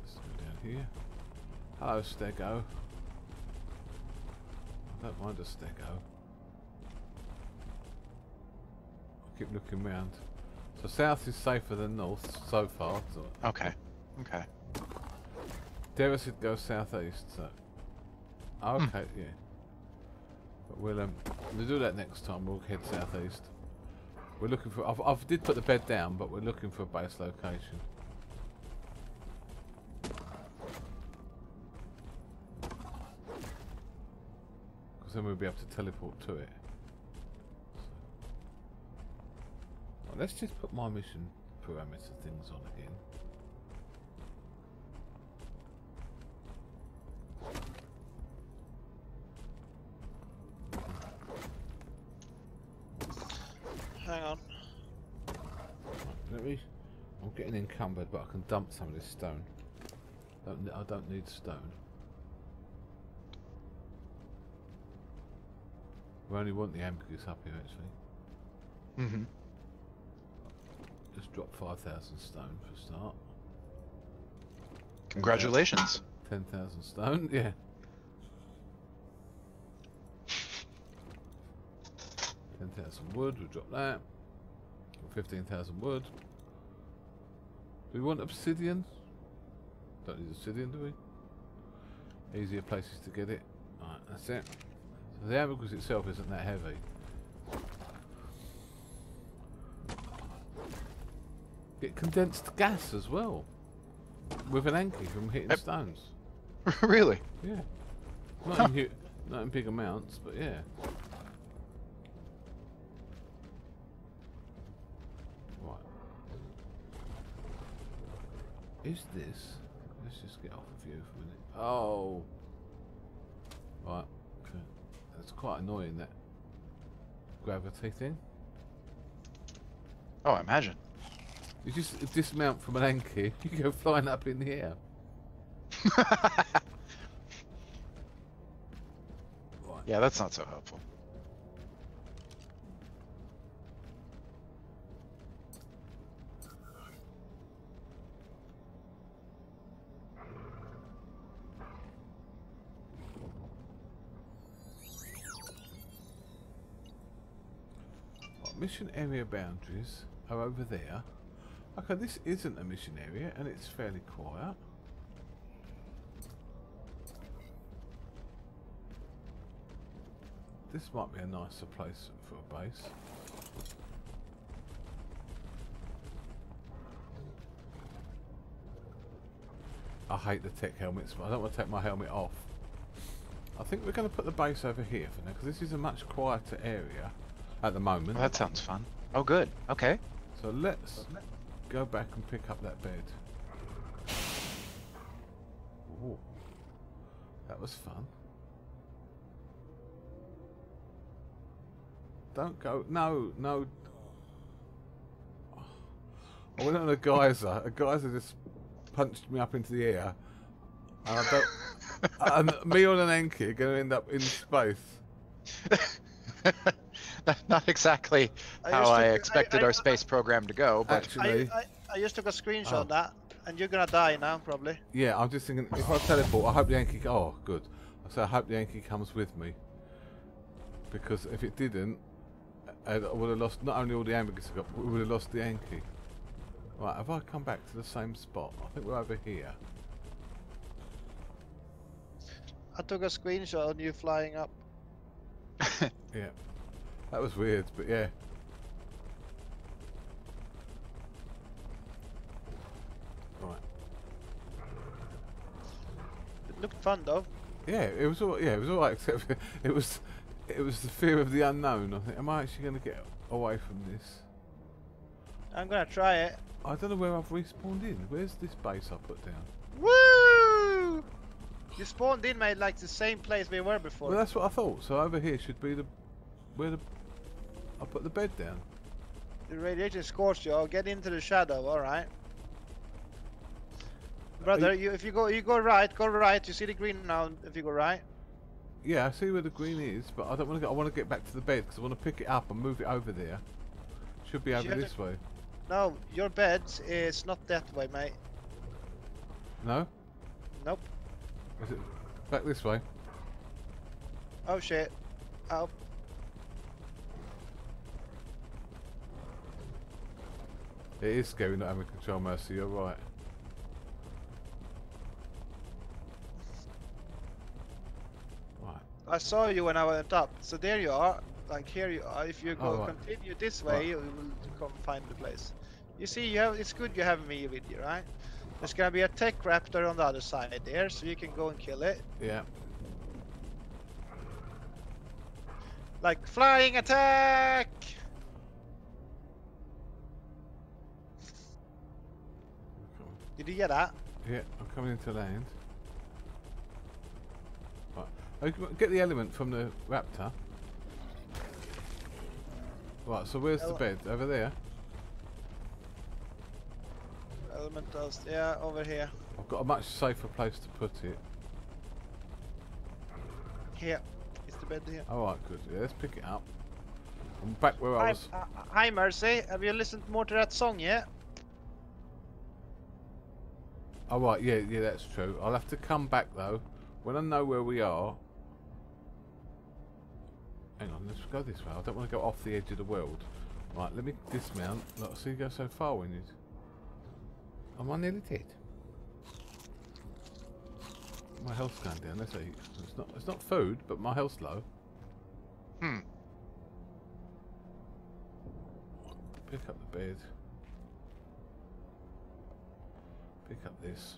Let's go down here. Hello, Stego. Don't mind a Stego. I keep looking round. So south is safer than north so far. So Okay. Okay. Deresid goes southeast. So. Okay, yeah. But we'll um, we'll do that next time. We'll head southeast. We're looking for. I've, I've did put the bed down, but we're looking for a base location. Because then we'll be able to teleport to it. Well, let's just put my mission parameter things on again. hang on. Let me. I'm getting encumbered, but I can dump some of this stone. Don't, I don't need stone. We only want the ambergris up here, actually. Mm-hmm. Just drop 5,000 stone for a start. Congratulations. 10,000 stone, yeah. Ten thousand wood, we'll drop that. Fifteen thousand wood. Do we want obsidian? Don't need obsidian, do we? Easier places to get it. Alright, that's it. The ambergris itself isn't that heavy. Get condensed gas as well. With an Anki from hitting Yep. stones. really? Yeah. Not, Huh. in hu- not in big amounts, but yeah. Right. Is this... Let's just get off of you for a minute. Oh! Right, quite annoying, that gravitating. Oh, I imagine. You just dismount from an Anki, you go flying up in the air. Right. yeah, that's not so helpful. Mission area boundaries are over there. Okay, this isn't a mission area and it's fairly quiet. This might be a nicer place for a base. I hate the tech helmets, but I don't want to take my helmet off. I think we're going to put the base over here for now, because this is a much quieter area at the moment. Well, that sounds fun. Oh, good. Okay. So let's go back and pick up that bed. Ooh. That was fun. Don't go. No, no. I went on a geyser. A geyser just punched me up into the air. And, I don't, and me on an Enki are going to end up in space. Not exactly I how used to- I I- expected I- our space program to go, but Actually, I, I, I just took a screenshot Oh. of that, and you're gonna die now, probably. Yeah, I'm just thinking if I teleport, I hope the Yankee. Oh, good. So I hope the Yankee comes with me. Because if it didn't, uh, I would have lost not only all the ambergris I got, but we would have lost the Yankee. Right, have I come back to the same spot? I think we're over here. I took a screenshot of you flying up. Yeah. That was weird, but yeah. Right. It looked fun though. Yeah, it was all. Yeah, it was all right. Except it was, it was the fear of the unknown. I think, am I actually going to get away from this? I'm gonna try it. I don't know where I've respawned in. Where's this base I put down? Woo! You spawned in, mate, like the same place we were before. Well, that's what I thought. So over here should be the where the I put the bed down. The radiation scorched you. I'll get into the shadow. All right, brother. You, if you go, you go right. Go right. You see the green now. If you go right. Yeah, I see where the green is, but I don't want to. I want to get back to the bed because I want to pick it up and move it over there. Should be over to- this way. No, your bed is not that way, mate. No, Nope. is it back this way? Oh shit. Oh. It is scary not having control, Mercy. You're right. Right. I saw you when I went up. So there you are. Like here you are. If you go Oh, right. continue this way, Right. you will come find the place. You see, you have. It's good you have me with you, right? There's gonna be a tech raptor on the other side there, so you can go and kill it. Yeah. Like flying attack. Did you get that? Yeah, I'm coming into land. Right. Get the element from the raptor. Right, so where's the bed? Over there? Elementals. Yeah, over here. I've got a much safer place to put it. Here. Is the bed here? Alright, good. Yeah, let's pick it up. I'm back where I Hi, was. uh, hi, Mercy. Have you listened more to that song yet? Alright, yeah, yeah, that's true. I'll have to come back though. When I know where we are. Hang on, let's go this way. I don't want to go off the edge of the world. Right, let me dismount. Look, see you go so far when you. Am I nearly dead? My health's going down. Let's eat. It's not. It's not food, but my health's low. Hmm. Pick up the bed. Pick up this.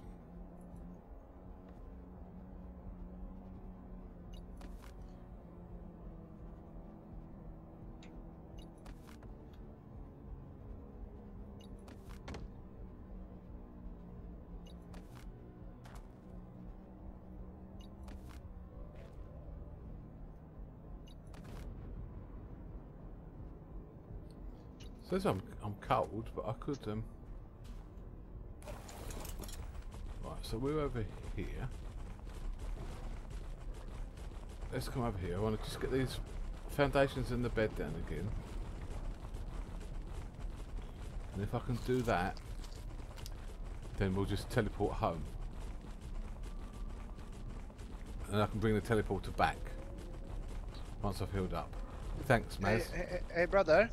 Says I'm I'm cold, but I could um. Right, so we're over here. Let's come over here. I want to just get these foundations in the bed down again. And if I can do that, then we'll just teleport home. And I can bring the teleporter back once I've healed up. Thanks, Maz. hey, hey, hey, brother.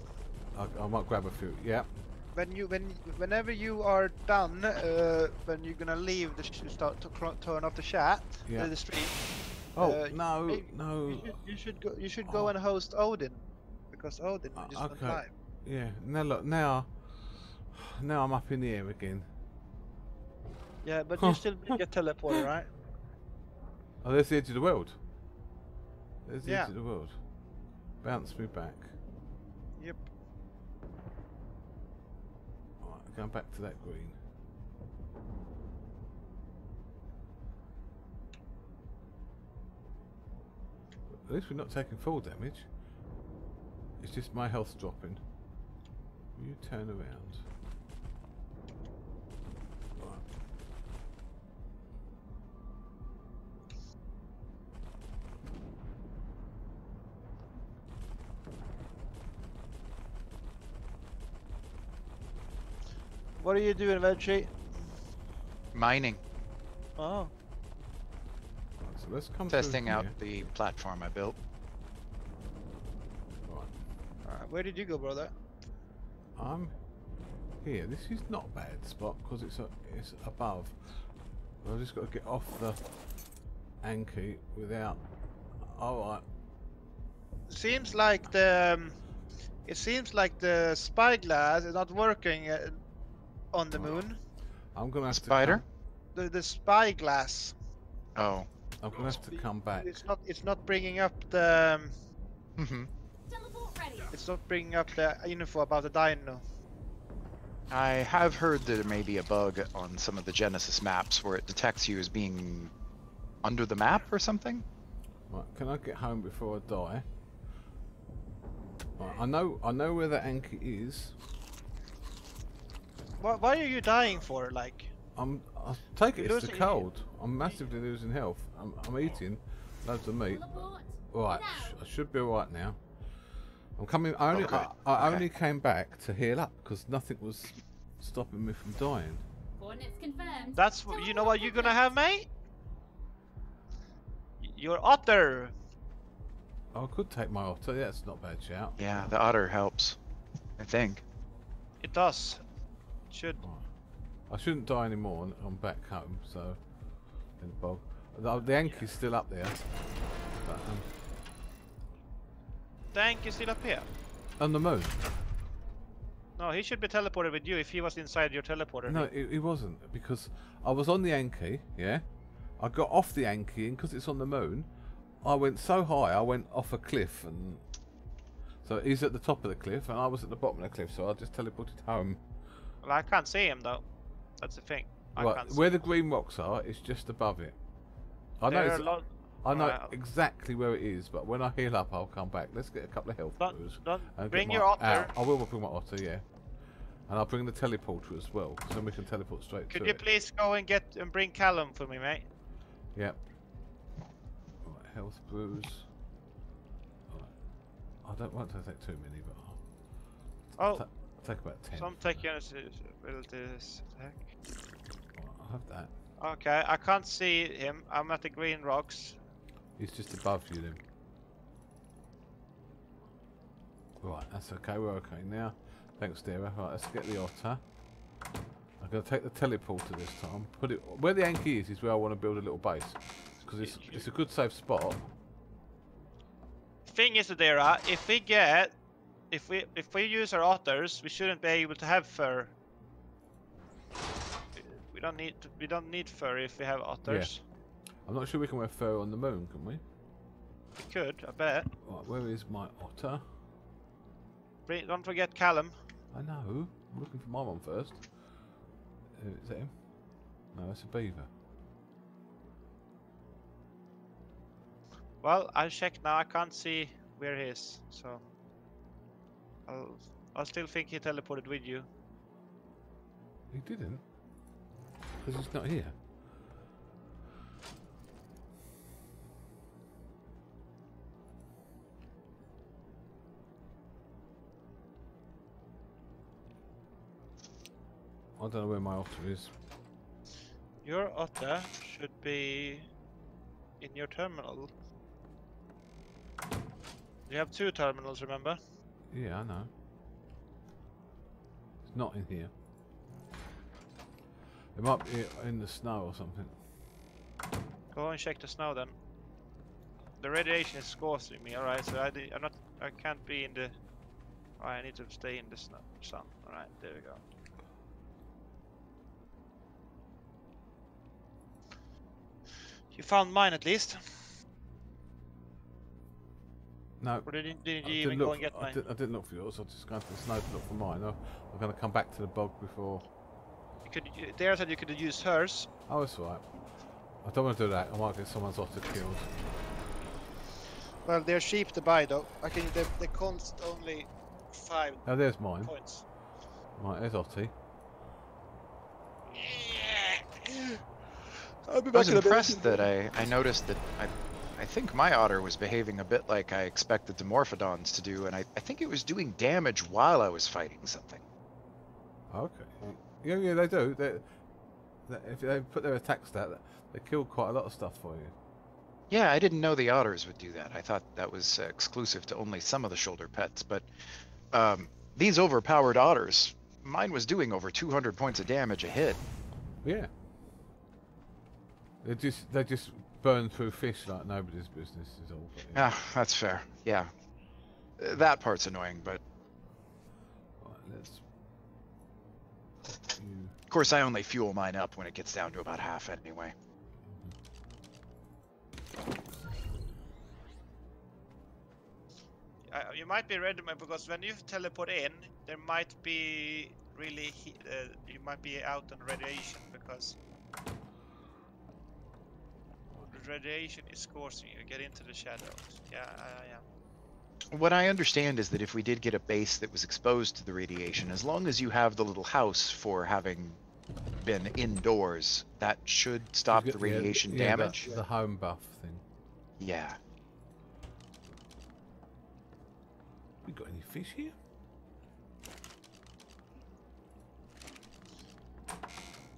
I, I might grab a few. Yeah. When you when whenever you are done, uh, when you're gonna leave the sh- start to cl- turn off the chat, Yeah. uh, the stream. Oh uh, no, no. You should, you should go. You should go Oh. and host Odin, because Odin Uh, just went okay. Yeah. Now look. Now, now I'm up in the air again. Yeah, but you still get teleported, right? Oh, there's the edge of the world. There's the Yeah. edge of the world. Bounce me back. Going back to that green. At least we're not taking full damage. It's just my health's dropping. You turn around. Right. What are you doing, Veggie? Mining, Oh, so let's come testing out here. the platform I built. Alright. Where did you go, brother? I'm here. This is not a bad spot because it's a, it's above. I've just got to get off the Anki without. All right. Seems like the. Um, it seems like the spyglass is not working uh, on the Right. moon. I'm gonna have Spider? The the spyglass. Oh. I'm gonna have to come back. It's not. It's not bringing up the. Um, hmm Teleport it's not bringing up the info about the dino. I have heard that there may be a bug on some of the Genesis maps where it detects you as being under the map or something. Right, can I get home before I die? Right, I know. I know where the anchor is. What? Why are you dying for? Like. I'm. I take it You're it's the cold. I'm massively losing health. I'm, I'm eating loads of meat. Right, now. I should be alright now. I'm coming. I only, Okay, I, I okay. only came back to heal up because nothing was stopping me from dying. Coordinates confirmed. That's wh- you know what you're gonna have, mate. Your otter. I could take my otter. Yeah, it's not a bad shout. Yeah, the otter helps. I think. It does. Should. I shouldn't die anymore. I'm back home, so in the bog. The, the Anki's still up there. But, um, Dank is still up here. on the moon. No, he should be teleported with you if he was inside your teleporter. No, it, it wasn't because I was on the Anki. Yeah, I got off the Anki, and because it's on the moon, I went so high. I went off a cliff, and so he's at the top of the cliff, and I was at the bottom of the cliff. So I just teleported home. Well, I can't see him though. That's the thing. I right, where the green rocks are, it's just above it. I know. There lot. I know Alright. exactly where it is, but when I heal up, I'll come back. Let's get a couple of health Don't, brews. don't bring my- your otter. ow, I will bring my otter, yeah. And I'll bring the teleporter as well, so then we can teleport straight Could you it. please go and get and bring Callum for me, mate? Yep. Right, health brews. Right. I don't want to take too many, but I'll, Oh, take about ten. some tech units abilities attack. Right, I'll have that. Okay, I can't see him. I'm at the green rocks. He's just above you then. Right, that's okay, we're okay now. Thanks, Dara. Right, let's get the otter. I'm going to take the teleporter this time. Put it where the Anki is. Is where I want to build a little base because it's it's a good safe spot. Thing is, Adira, if we get, if we if we use our otters, we shouldn't be able to have fur. We don't need to, we don't need fur if we have otters. I'm not sure we can wear fur on the moon, can we? We could, I bet. Right, where is my otter? Bring, don't forget Callum. I know. I'm looking for my one first. Is that him? No, it's a beaver. Well, I'll check now. I can't see where he is, so I'll I still think he teleported with you. He didn't. Because he's not here. I don't know where my otter is. Your otter should be in your terminal. You have two terminals, remember? Yeah, I know. It's not in here. It might be in the snow or something. Go and check the snow then. The radiation is scorching me, alright, so I I'm not, I can't be in the... I need to stay in the snow, sun. Alright, there we go. You found mine at least? No, Or didn't, didn't I you didn't even go look and get for- I, did, I didn't look for yours. I was just going to the snow to look for mine. I, I'm going to come back to the bog before. You could, you- Dare said you could have used hers. Oh, it's right. I don't want to do that. I might get someone's otter killed. Well, they're cheap to buy though. I can, they, they cost only five Oh, there's mine. points. Right, there's Otty. I'll be I was impressed that I, I noticed that I, I think my otter was behaving a bit like I expected the Morphodons to do, and I, I think it was doing damage while I was fighting something. Okay. Yeah, yeah, they do. They, they, if they put their attack stat, they kill quite a lot of stuff for you. Yeah, I didn't know the otters would do that. I thought that was uh, exclusive to only some of the shoulder pets, but um, these overpowered otters, mine was doing over 200 points of damage a hit. Yeah. They just they just burn through fish like nobody's business is all. but yeah. Ah, that's fair. Yeah. That part's annoying, but Right, let's. Of course I only fuel mine up when it gets down to about half anyway. Uh, you might be ready man, because when you teleport in, there might be really uh, you might be out on radiation because the radiation is scorching you. Get into the shadows. Yeah, I am. What I understand is that if we did get a base that was exposed to the radiation, as long as you have the little house for having been indoors, that should stop you the get- yeah, radiation yeah, the- damage. The, home buff thing. Yeah. We got any fish here?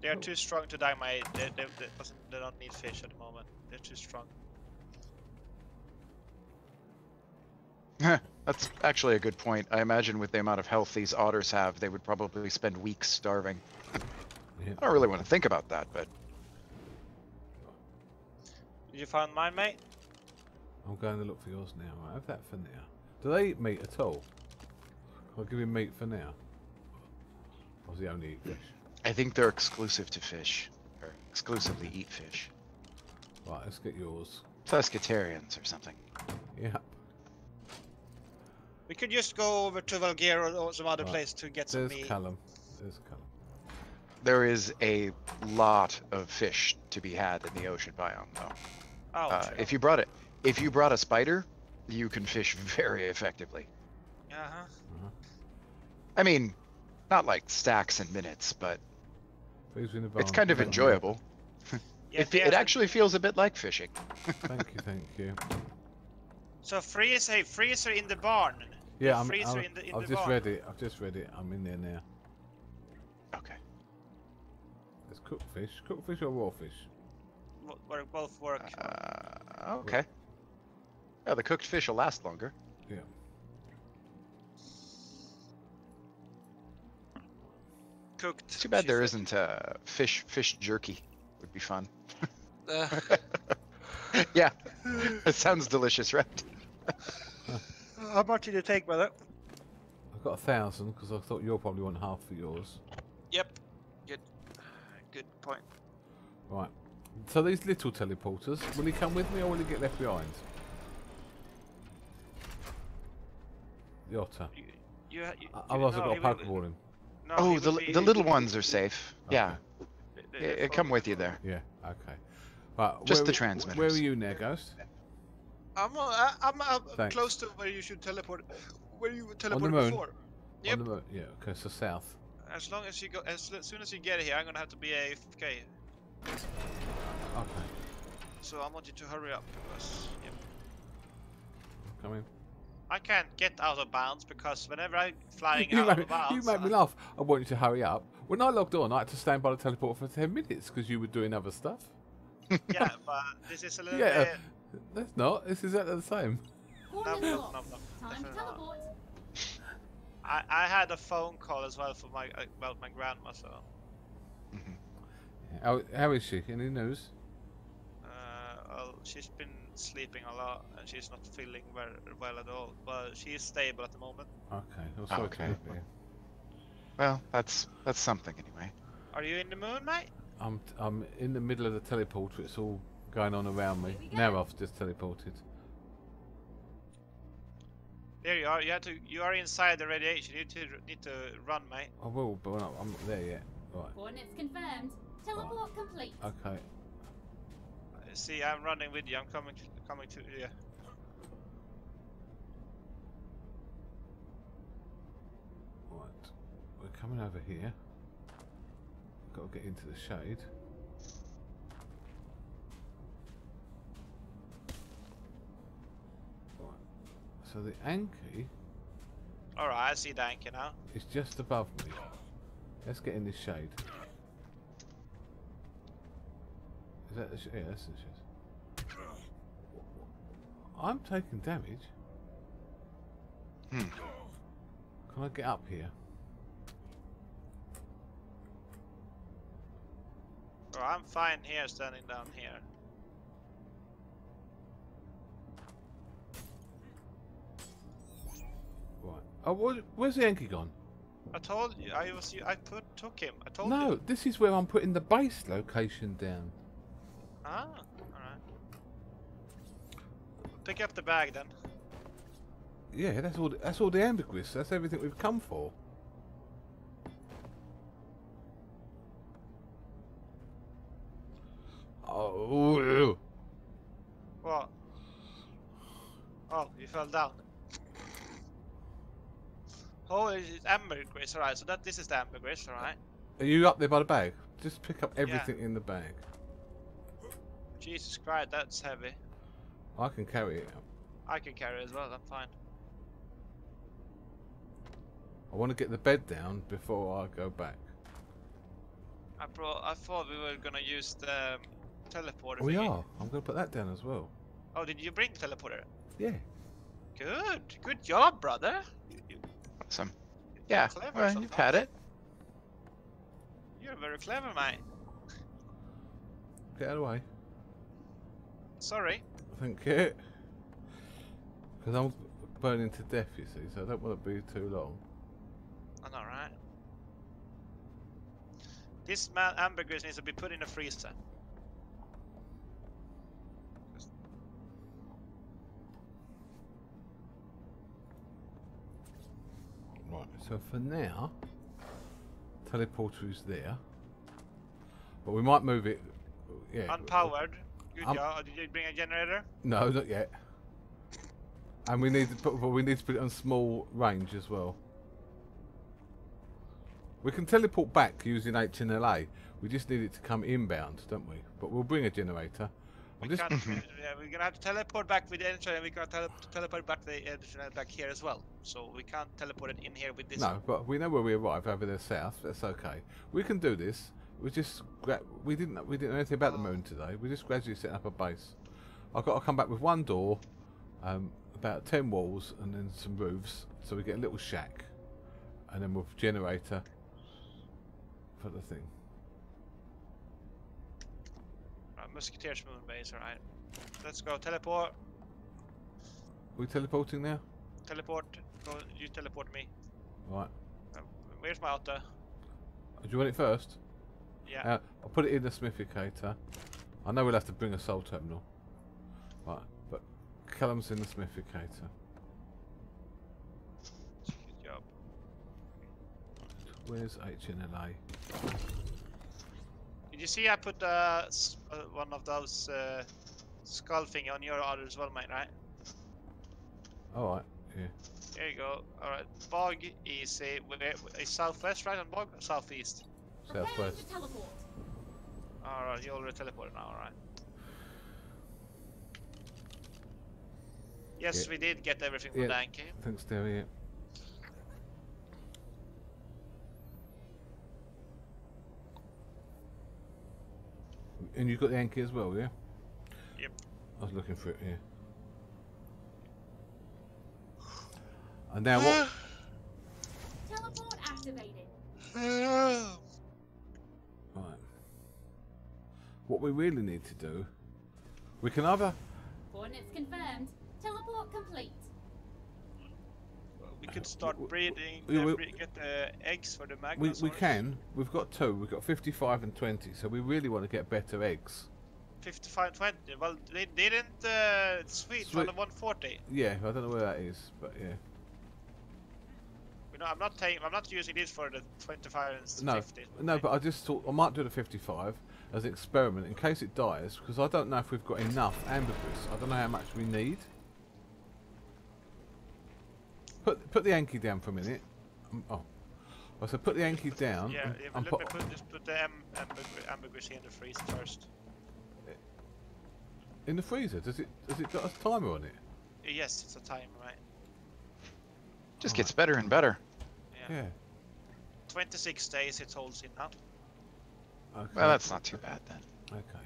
They are too strong to die. My they, they, they, they don't need fish at the moment. They're too strong. That's actually a good point. I imagine with the amount of health these otters have, they would probably spend weeks starving. Yeah. I don't really want to think about that, but Did you find mine, mate? I'm going to look for yours now. I have that for now. Do they eat meat at all? I'll give him meat for now. Or does he only eat fish? I think they're exclusive to fish. Or exclusively eat fish. Right, let's get yours. Pescatarians or something. Yeah. We could just go over to Valguero or some other Right. place to get some There's meat. Callum. There's Callum. There is a lot of fish to be had in the ocean biome, though. Oh, Uh, true. if you brought it, if you brought a spider, you can fish very effectively. Uh-huh. I mean, not like stacks and minutes, but Who's in the it's kind of Is that enjoyable. Yeah, it, yeah, it actually feels a bit like fishing. Thank you, thank you. So freezer, hey, freezer in the barn. Yeah, I'm. freezer I'm in the- in I've the just barn. read it. I've just read it. I'm in there now. Okay. There's cooked fish. Cooked fish or raw fish? Work, both work. Uh, okay. Yeah, the cooked fish will last longer. Yeah. Cooked. Too bad she there said. isn't uh, fish fish jerky. Would be fun. Uh, yeah, it sounds delicious, right? how much did you take, brother? I've got a thousand because I thought you'll probably want half for yours. Yep. Good. Good point. Right. So these little teleporters, will he come with me or will he get left behind? The otter. You, you, you, I- I've also got a will- Pokeball in. No, oh, the be- the little ones are safe. Yeah, the- the- yeah, come with you there. Yeah, okay. Right, Just where, the w- Where are you now, Ghost? I'm, uh, I- I'm uh, close to where you should teleport. Where you On teleported the moon? before. Yep. On the mo- yeah, okay, so south. As long as you go, as l- soon as you get here, I'm gonna have to be AFK. Okay, So I want you to hurry up because yep. come in. I can't get out of bounds because whenever I'm flying You out make, of bounds, you make me laugh. I want you to hurry up. When I logged on, I had to stand by the teleport for 10 minutes because you were doing other stuff. Yeah, but this is a little Yeah, bit. That's not. This is exactly the same. No, no, no, no, Time to definitely not. teleport. I, I had a phone call as well for my uh, about my grandma, so How, how is she? Any news? uh, well, she's been sleeping a lot and she's not feeling very well at all. But she's stable at the moment. Okay. Well, Okay. Well, that's that's something anyway. Are you in the moon, mate? I'm, I'm in the middle of the teleporter. It's all going on around me. Now. I've just teleported. There you are. You have to. You are inside the radiation. You need to need to run, mate. I will, but I'm not, there yet. Right. Coordinates confirmed. Teleport complete. Okay. Uh, see, I'm running with you. I'm coming to, coming to you. Right. We're coming over here. Got to get into the shade. Right. So the Anky All right, I see the anchor now. It's just above me. Let's get in this shade. Is that the sh- yeah, that's the shade. I'm taking damage. Hmm. Can I get up here? I'm fine here, standing down here. Right. Oh, where, where's the Anky gone? I told you. I was. I put took him. I told No, you. this is where I'm putting the base location down. Ah, all right. Pick up the bag then. Yeah, that's all. That's all the ambergris. That's everything we've come for. Oh, What? Oh, you fell down. Oh, it's ambergris. All right. So that this is the ambergris. All right. are you up there by the bag? Just pick up everything in the bag. Jesus Christ, that's heavy. I can carry it. I can carry it as well. I'm fine. I want to get the bed down before I go back. I pro. I thought we were gonna use the um, teleporter. We thingy. are. I'm going to put that down as well. Oh, did you bring the teleporter? Yeah. Good. Good job, brother. You, you, Awesome. Yeah, clever well, you've had it. You're very clever, mate. Get out of the way. Sorry. Thank you. Because I'm burning to death, you see, so I don't want to be too long. I'm alright. This man ambergris needs to be put in a freezer. Right, so for now, teleporter is there. But we might move it. Yeah. Unpowered. Good Um, job. Did you bring a generator? No, not yet. And we need to put, well, we need to put it on small range as well. We can teleport back using HLNA. We just need it to come inbound, don't we? But we'll bring a generator. We just can't. Mm-hmm. yeah, we're gonna have to teleport back with the engine, and we can tele teleport back the uh, engine back here as well. So we can't teleport it in here with this. no, but we know where we arrive over there south. That's okay. We can do this. We just gra- we didn't we didn't know anything about the uh, moon today. We just gradually setting up a base. I've got to come back with one door, um, about ten walls, and then some roofs, so we get a little shack, and then with generator for the thing. Right, Musketeers moon base. All right. Let's go. Teleport. we teleporting now? Teleport. Go. You teleport me. Right. Uh, where's my auto? Do you want it first? Yeah. Uh, I'll put it in the smithicator. I know we'll have to bring a soul terminal. Right, but Callum's in the smithicator. Good job. Where's HLNA? Did you see I put uh, uh, one of those uh, skull thing on your order as well, mate? Right. Alright, yeah. There you go. All right. Bog easy. Where is southwest right on bog? Or southeast. Southwest. to teleport. All right. You already teleported now. All right. Yes, Yeah. we did get everything from Yeah. Danke. Thanks, Derry. And you've got the Yankee as well, yeah? Yep. I was looking for it, yeah. And now what? Teleport activated. Right. What we really need to do, we can either Coordinates confirmed. Teleport complete. We could start breeding. we- uh, we- get the eggs for the we, Magnus. we can. We've got two. We've got 55 and 20. So we really want to get better eggs. 55, 20. Well, they didn't. Uh, sweet, on the 140. Yeah, I don't know where that is, but yeah. You know, I'm not taking. I'm not using this for the 25 and No, 50. no, but I just thought I might do the 55 as an experiment in case it dies, because I don't know if we've got enough ambergris. I don't know how much we need. Put put the Yankee down for a minute. Um, oh, I said put the Yankee down. Yeah, and- yeah and let put- me put, just put the am- ambergris, ambergris in the freezer first. in the freezer. Does it does it got a timer on it? Yes, it's a time, right? Just gets better and better. Yeah. Yeah. 26 days it holds in now. Okay. Well, that's not too bad then. okay.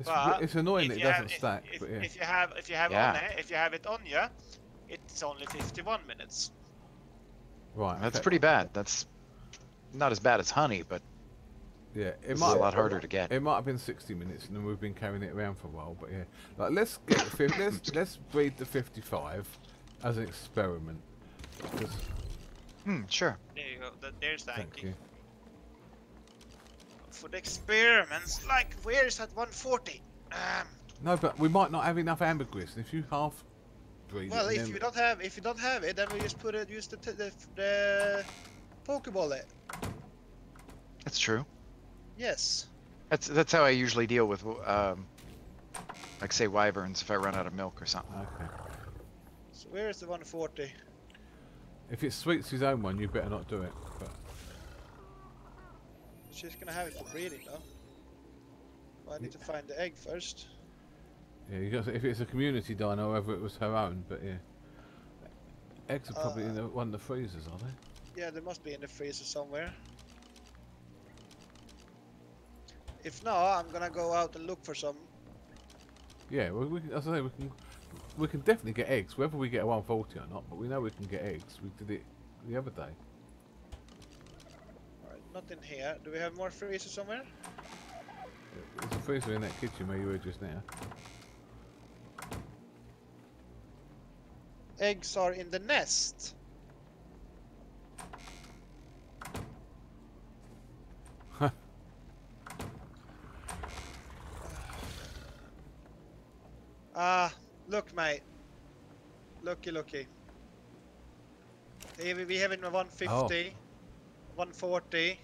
It's, it's annoying if it you have- doesn't if- stack, If, but yeah. if you have if you have Yeah. on it, if you have it on you, it's only 51 minutes. right. That's okay. pretty bad. That's not as bad as honey, but Yeah, it it's might a lot harder to get. It might have been 60 minutes, and then we've been carrying it around for a while. But yeah, like let's get the fif- let's let's breed the 55 as an experiment. 'Cause- Hmm, sure. There you go. Th- There's the thank Anky. you. For the experiments, like where is that 140? Um, No, but we might not have enough ambergris. If you half breed well, it, if you don't have if you don't have it, then we just put it use the t- the, the Pokeball it. That's true. Yes. That's that's how I usually deal with, um, like say wyverns if I run out of milk or something. Okay. So where is the 140? If it sweets his own one, you better not do it. But She's gonna have it for breeding though. Well, I need to find the egg first. Yeah, you got if it's a community dino, whether it was her own. But yeah, eggs are probably in the, uh, one of the freezers, are they? Yeah, they must be in the freezer somewhere. If not, I'm gonna go out and look for some. Yeah, well, we, as I say, we can we can definitely get eggs, whether we get a 140 or not. But we know we can get eggs. We did it the other day. Alright, not in here. Do we have more freezer somewhere? There's a freezer in that kitchen where you were just now. Eggs are in the nest. Ah, look, mate. Looky, looky. Here we- we have in 150, 140,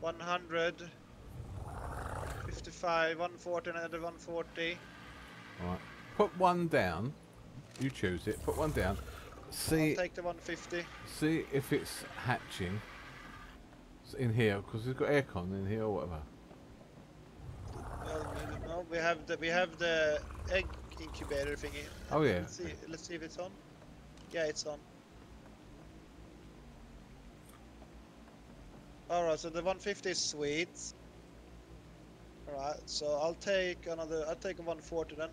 100, 155, 140, another 140. Right. Put one down. You choose it. Put one down. See I'll take the 150. see if it's hatching s- in here because we've got aircon in here or whatever. Well, no. We have the we have the egg incubator thingy. Oh yeah. Let's see. Let's see if it's on. Yeah, it's on. Alright, so the 150 is sweet. Alright, so I'll take another. I'll take a 140 then.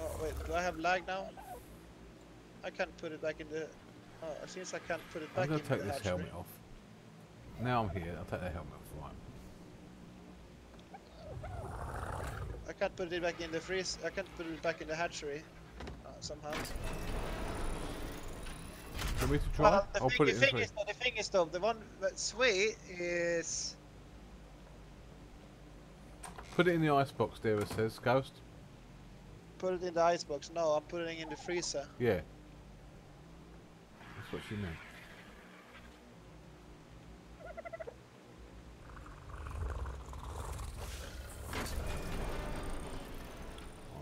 Oh wait, do I have lag now? I can't put it back in the. Oh, since I can't put it back in the. I'm gonna take this hatchery. helmet off. Now I'm here. I'll take the helmet off. Right. I can't put it back in the freeze. I can't put it back in the hatchery uh, somehow. Do you want me to try? Well, the I'll thing, put it the in thing three. is, though, the thing is though, the one that's sweet is Put it in the ice box there. It says Ghost. Put it in the icebox. No, I'm putting it in the freezer. Yeah. That's what she meant.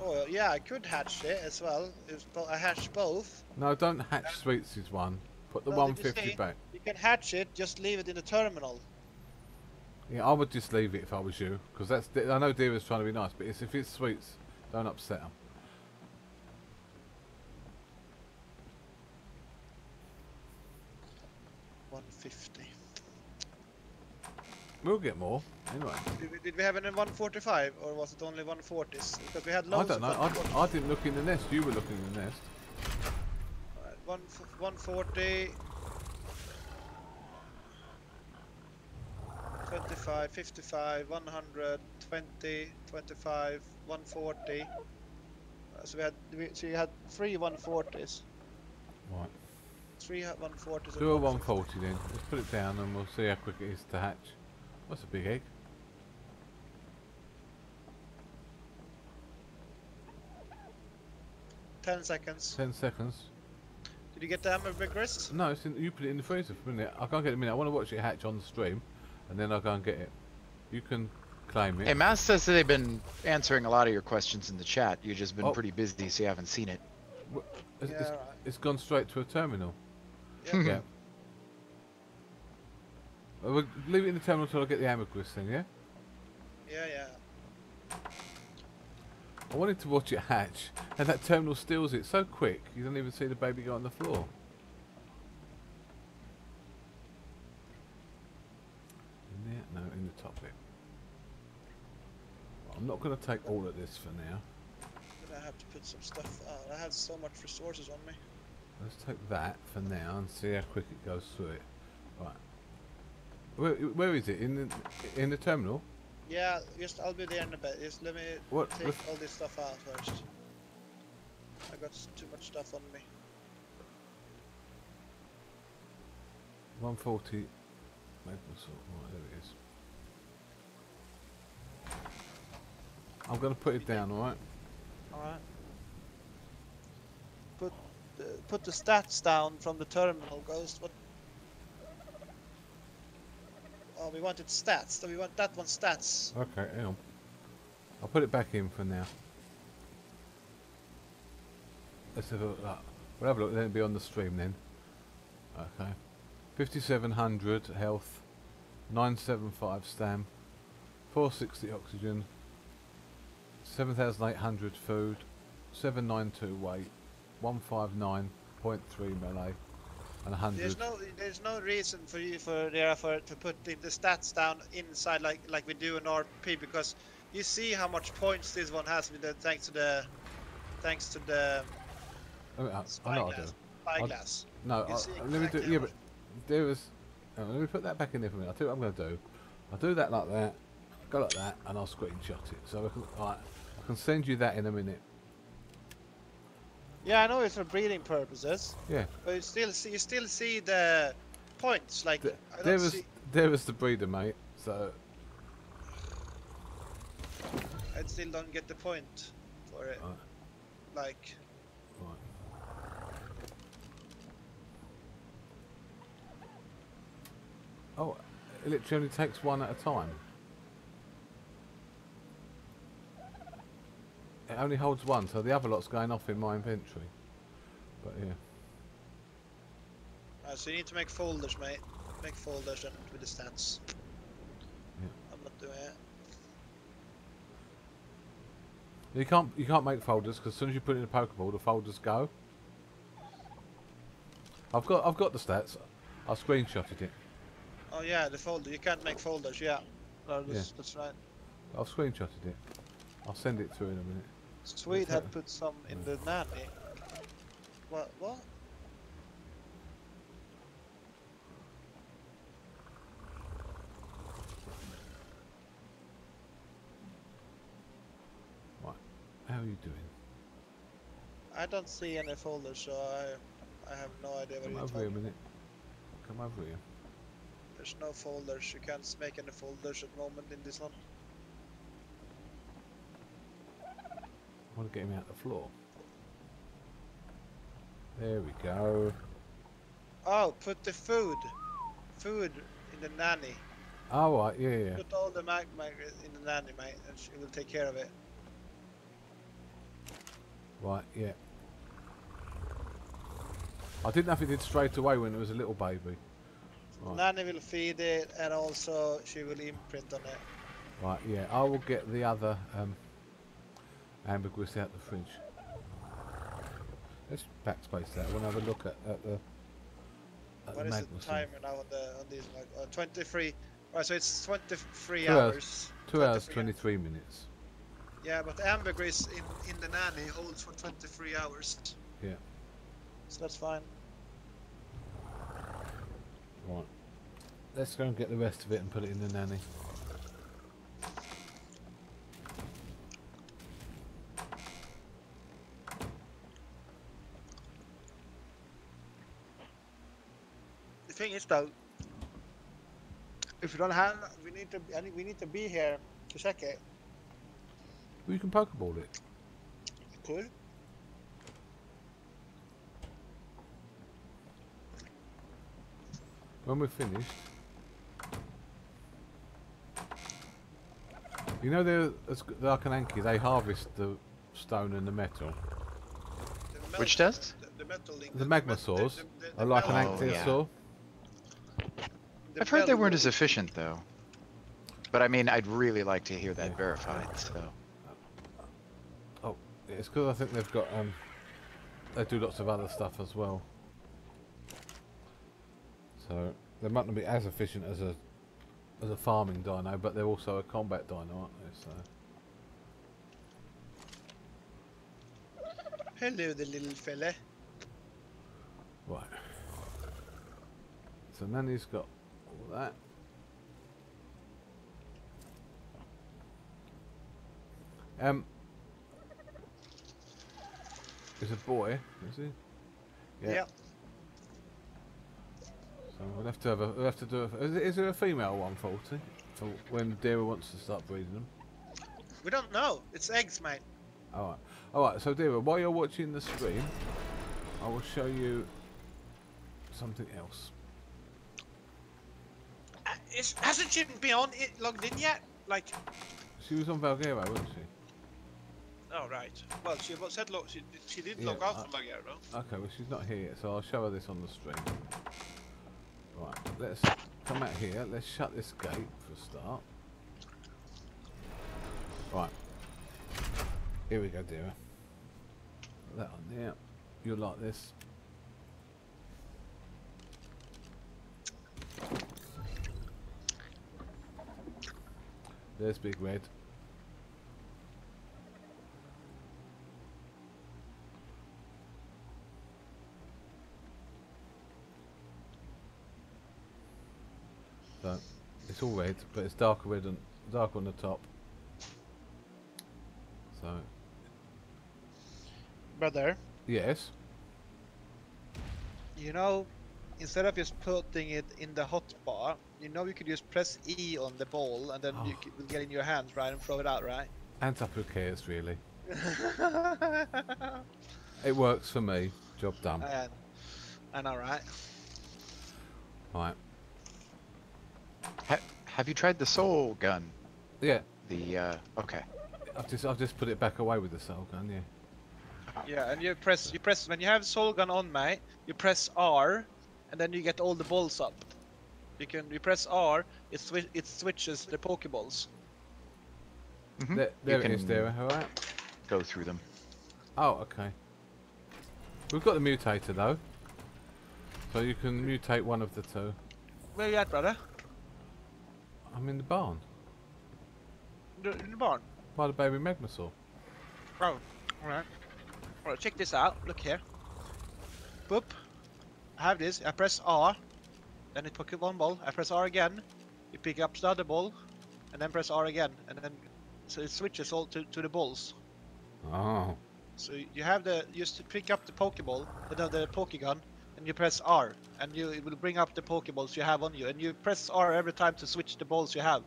Oh yeah, I could hatch it as well. If I hatch both. No, don't hatch Sweets' one. Put the you 150 see? back. You can hatch it. Just leave it in the terminal. Yeah, I would just leave it if I was you, because that's. I know Dira's trying to be nice, but it's, if it's Sweets, don't upset them. One fifty. We'll get more anyway. Did we, did we have any 145 or was it only 140s? Because we had I don't know. I, I didn't look in the nest. You were looking in the nest. One f- 140. 25, 55, 100, 20, 25, 140. Uh, so we had we, so you had three 140s. Right. Three 140s. Do a 140 then. Let's put it down and we'll see how quick it is to hatch. That's a big egg. Ten seconds. 10 seconds. Did you get the ambergris? No, it's in, you put it in the freezer for a minute. I can't get it in a minute. I want to watch it hatch on the stream, and then I'll go and get it. You can claim it. Hey, Matt says that they've been answering a lot of your questions in the chat. You've just been Oh. pretty busy, so you haven't seen it. It's, Yeah, it's, right. it's gone straight to a terminal. Yeah. yeah. Uh, We'll leave it in the terminal till I get the ambergris then, yeah? yeah, yeah. I wanted to watch it hatch, and that terminal steals it so quick, you don't even see the baby go on the floor. In there? No, in the top bit. I'm not going to take all of this for now. I have to put some stuff out. I have so much resources on me. Let's take that for now and see how quick it goes through it. Right. Where, where is it? In the in the terminal? Yeah, just I'll be there in a bit. Just let me What- take all this stuff out first. I got too much stuff on me. 140 maple salt. Right, there it is. I'm going to put it down, alright? Alright. Put the, put the stats down from the terminal, Ghost. What? Oh, we wanted stats. So we want that one stats. Okay, hang on. I'll put it back in for now. Let's have a look. at- We'll have a look, then it'll be on the stream then. Okay. 5700 health, 975 stam, 460 oxygen, 7800 food, 792 weight, 159.3 melee, and 100. There's no there's no reason for you for there for to put the, the stats down inside like like we do in RP because you see how much points this one has with the thanks to the thanks to the I, mean, I, do. spyglass. No, I, let me do. Yeah, but there was. uh, let me put that back in there for a minute. I'll tell you what I'm going to do. I'll do that like that, go like that, and I'll screenshot it. So I can, right, I can send you that in a minute. Yeah, I know it's for breeding purposes, Yeah, but you still see you still see the points. Like th- I don't there was see, there was the breeder, mate. So I still don't get the point for it. Right. Like right. Oh, It literally only takes one at a time. It only holds one, so the other lot's going off in my inventory. But yeah. Alright, so you need to make folders, mate. Make folders and with the stats. Yeah. I'm not doing it. You can't you can't make folders because as soon as you put it in a Pokeball, the folders go. I've got I've got the stats. I screenshotted it. Oh yeah, the folder. You can't make folders. Yeah. No, that's, Yeah. that's right. I've screenshotted it. I'll send it through in a minute. Swede had put some in the nanny. What? What? What? How are you doing? I don't see any folders, so I I have no idea what Come you're over here a minute. Come over here. There's no folders. You can't make any folders at the moment in this one. I want to get him out the floor. There we go. Oh, put the food, food in the nanny. Oh right, yeah, yeah. Put all the magma in the nanny, mate, and she will take care of it. Right, yeah. I didn't know if it did straight away when it was a little baby. Right. Nanny will feed it, and also she will imprint on it. Right, yeah. I will get the other um, ambergris out the fridge. Let's backspace that. To have a look at, at the at What the is the timer now on the on these? Like, uh, 23. Right, so it's 23 Two hours. hours. Two hours, 23 twenty-three minutes. Yeah, but ambergris in in the nanny holds for 23 hours. Yeah. So that's fine. Right. Let's go and get the rest of it and put it in the nanny. Thing is though, if we don't have, we need to, I think we need to be here to check it. Well, you can pokeball it. Cool. When we're finished. You know the like an Arcananki, they harvest the stone and the metal. The Which melt- does? The, the metal link. The magma met- saws the- the- the are like an melt- Oh, Ankylosaur. yeah. Saw. the I've heard they weren't as efficient though. But I mean, I'd really like to hear that Yeah. verified. So Oh, it's because I think they've got um, they do lots of other stuff as well. So they might not be as efficient as a as a farming dino, but they're also a combat dino, aren't they? So Hello, the little fella. right. So Nanny's got all that. Um, is a boy, is he? Yeah. So we'll have to have a, we'll have to do. A, is, it- is there a female one, Faulty? For when Dira wants to start breeding them. We don't know. It's eggs, mate. All right, all right. So Dira, while you're watching the stream, I will show you something else. Is, hasn't she been on it logged in yet? Like, She was on Valguero, wasn't she? oh right. Well, she said look, She, did- she did Yeah, log out I- from Logger. Okay, well she's not here yet, so I'll show her this on the stream. Right, let's come out here. Let's shut this gate for a start. Right. Here we go, dear. Put that on there. You'll like this. There's Big Red. So it's all red, but it's darker red and dark on the top. So Brother, yes, you know, instead of just putting it in the hotbar, you know you could just press E on the ball and then you Oh. c- will get in your hands, right, and throw it out, right? and up who cares really? It works for me. Job done. and, and all right. Right. ha- Have you tried the soul gun? Yeah, The uh, okay. I've just I've just put it back away with the soul gun. Yeah. Yeah, and you press you press when you have soul gun on, mate. You press R, and then you get all the balls up. You can you press R, it swi- it switches the Pokeballs. Mhm. There, there you it is. can There. All right. go through them. Oh, okay. We've got the mutator though, so you can mutate one of the two. Where you at, brother? I'm in the barn In the, in the barn. by the baby Magmasaur. Oh, alright. Alright, check this out. Look here. Boop. I have this. I press R. Then it pick up one ball. I press R again. You pick up the other ball. And then press R again. And then so it switches all to, to the balls. Oh. So you have the you just pick up the Pokeball, the, the Pokegun, and you press R, and you it will bring up the Pokeballs you have on you, and you press R every time to switch the balls you have.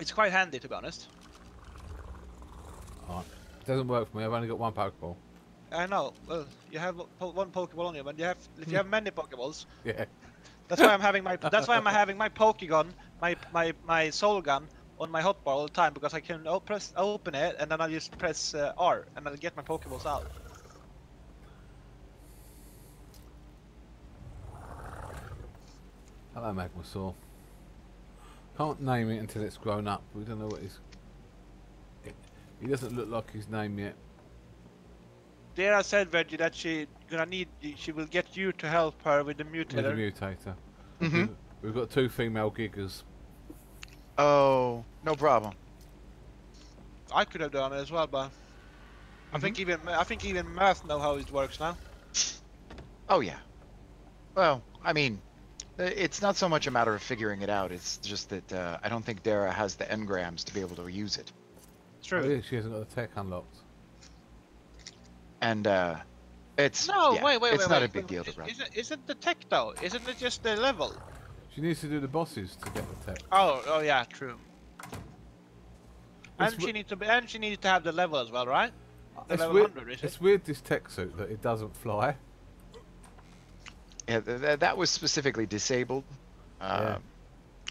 It's quite handy to be honest. Oh, Alright. Doesn't work for me. I've only got one Pokeball. I know. Well, you have po- one Pokeball on you, but you have if you have many Pokeballs, Yeah. that's why I'm having my that's why I'm having my Pokegun, my my my Soul Gun on my hotbar all the time because I can press open it and then I just press uh, R and I'll get my Pokeballs out. Hello, Magmasaur. Can't name it until it's grown up. We don't know what he's. He doesn't look like his name yet. Dara said Reggie that she gonna need she will get you to help her with the With the mutator. mutator. Mm-hmm. We've- We've got two female giggers. Oh, no problem. I could have done it as well, but I think even I think even math know how it works now. Oh yeah. Well, I mean, it's not so much a matter of figuring it out. It's just that uh, I don't think Dara has the engrams to be able to use it. It's Oh, true. yeah, she hasn't got the tech unlocked. And uh, it's No, yeah, wait, wait, it's wait. not wait, a big deal is- to run. Isn't, isn't the tech though? Isn't it just the level? She needs to do the bosses to get the tech. Oh, oh yeah, true. It's And she needs to be, and she needs to have the level as well, right? The It's level weird, 100, is it? it's weird this tech suit that it doesn't fly. Yeah, th- th- that was specifically disabled. Uh, Yeah.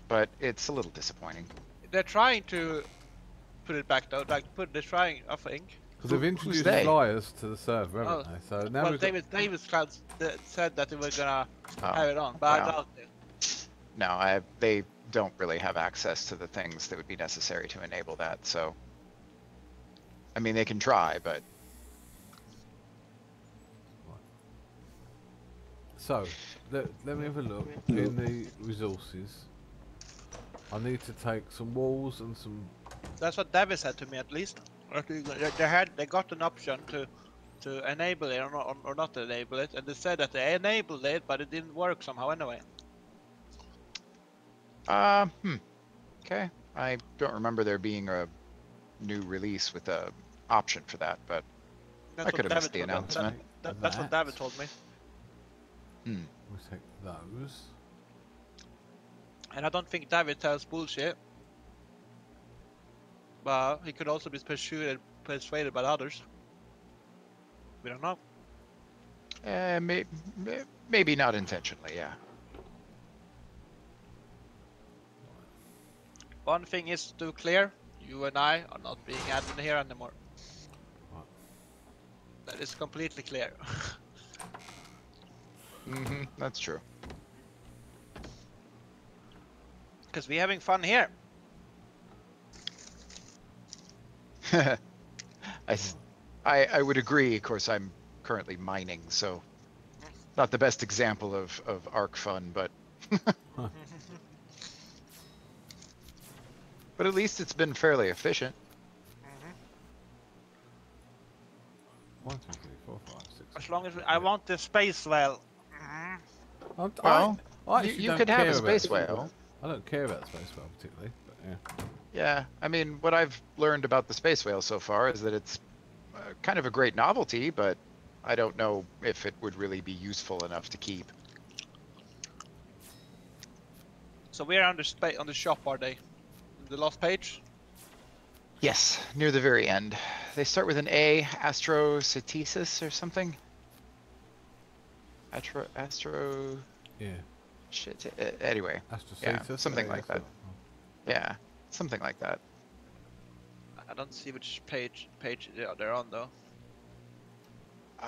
But it's a little disappointing. They're trying to put it back though. Like put they're trying, I think. Because they've introduced they? flyers to the server, haven't Oh, they? So now well, we've got, David David Clouds said that they were gonna Oh, have it on, but I well. doubt it. No, I, they don't really have access to the things that would be necessary to enable that. So, I mean, they can try, but So, let, let me have a look in the resources. I need to take some walls and some. That's what David said to me at least. Or They they had they got an option to to enable it or not, or not enable it, and they said that they enabled it, but it didn't work somehow anyway. uh, hmm. Okay, I don't remember there being a new release with a option for that, but That's I could have missed the told- that- announcement. that- that's what David told me, hmm. We take those. and I don't think David tells bullshit. But he could also be persuaded persuaded by others. We don't know. Uh, may, may, maybe not intentionally. Yeah. One thing is to clear: you and I are not being admin here anymore. Right. That is completely clear. Mm-hmm. That's true. Because we're having fun here. I, s- I, I would agree. Of course, I'm currently mining, so not the best example of, of arc fun, but but at least it's been fairly efficient. One, two, three, four, five, six. As long as we, I want the space whale. I'm, Well, I, I you, you could have a space the- whale. I don't care about the space whale particularly, but yeah. Yeah, I mean, what I've learned about the space whale so far is that it's uh, kind of a great novelty, but I don't know if it would really be useful enough to keep. So we're on the spa- on the shop, are they? The last page. Yes, near the very end. They start with an A, astrocytesis or something. Astro, astro, Yeah. Shit. uh, Anyway, Astrocetus? something like that's that. yeah, something like that. I don't see which page page they are- on though. Uh,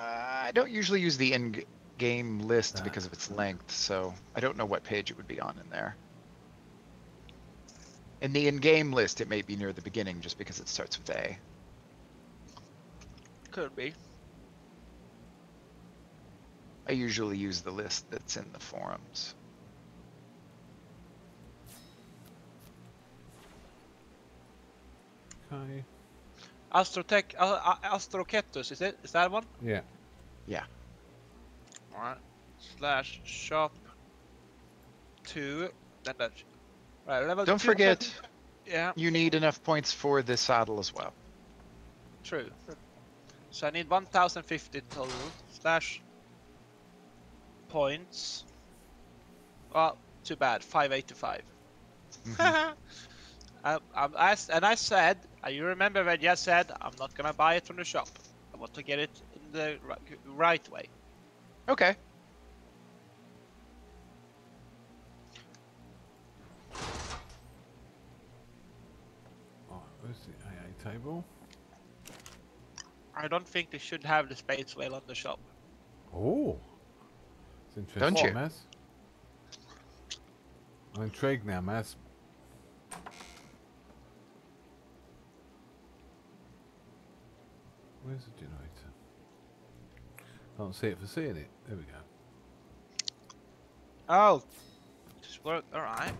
I don't usually use the in-game list Ah. because of its length, so I don't know what page it would be on in there. In the in-game list, it may be near the beginning just because it starts with A. Could be. I usually use the list that's in the forums. Okay. Astrotech, uh, Astroketus, is it? Is that one? Yeah. Yeah. Alright. Slash shop two. Then that. Right, level Don't two, forget, set- Yeah, you need enough points for this saddle as well. true. So I need 1050 total. Slash points. Well, too bad. 585. Mhm. um, I s- and I said, you remember when I said, I'm not gonna buy it from the shop. I want to get it in the right way. Okay. Oh, where's the AA table? I don't think they should have the space whale on the shop. Oh. It's interesting, Don't you? Maz. I'm intrigued now, Maz. Where's the generator? Can't see it for seeing it. There we go. Oh, just work. All right.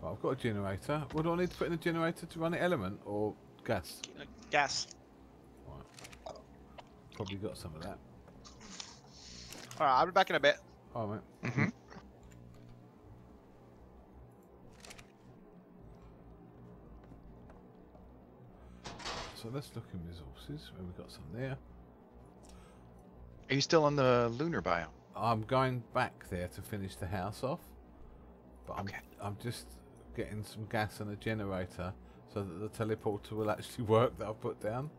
Right, I've got a generator. What do I need to put in the generator to run it? Element or gas? Gas. Right. Probably got some of that. All right, I'll be back in a bit. Oh, mate. hmm So let's look in resources. Where we've got some there. Are you still on the lunar biome? I'm going back there to finish the house off. But I'm. I'm just getting some gas and a generator so that the teleporter will actually work that I've put down.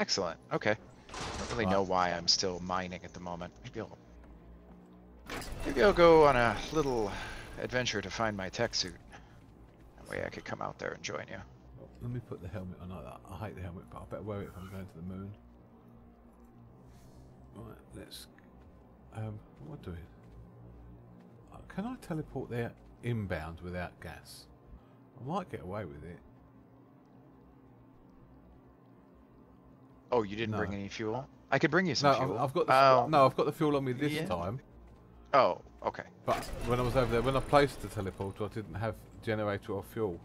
Excellent. Okay. I don't really Right. know why I'm still mining at the moment. Maybe I'll maybe I'll go on a little adventure to find my tech suit. That way I could come out there and join you. Let me put the helmet on. I, I hate the helmet, but I better wear it if I'm going to the moon. Right, let's. Um, what do we? Uh, can I teleport there inbound without gas? I might get away with it. Oh, you didn't bring any fuel? I could bring you No, some I've, fuel. I've got the Oh, no, I've got the fuel on me this yeah. time. Oh, okay. But when I was over there, when I placed the teleporter, I didn't have generator or fuel.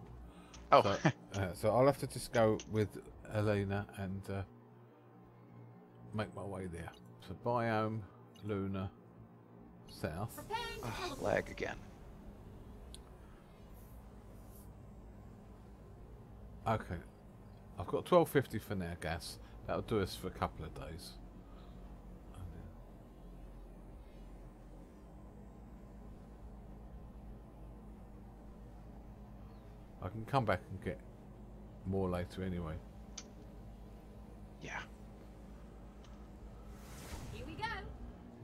Oh, So, uh, so I'll have to just go with Elena and uh, make my way there. So biome, Luna, south. Preparing Ugh, lag again. Okay, I've got twelve fifty for now gas. That'll do us for a couple of days. I can come back and get more later anyway. Yeah. Here we go.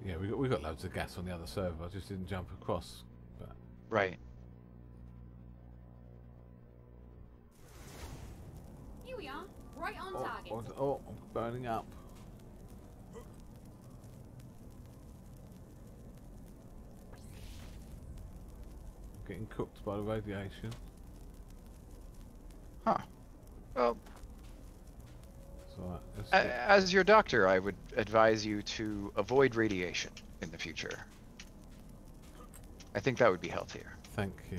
Yeah, we got we got loads of gas on the other server. I just didn't jump across. But Right. Here we are. Right on oh, target. oh, oh, I'm burning up. Getting cooked by the radiation. Huh. Well, So uh, let's a- get- as your doctor, I would advise you to avoid radiation in the future. I think that would be healthier. thank you.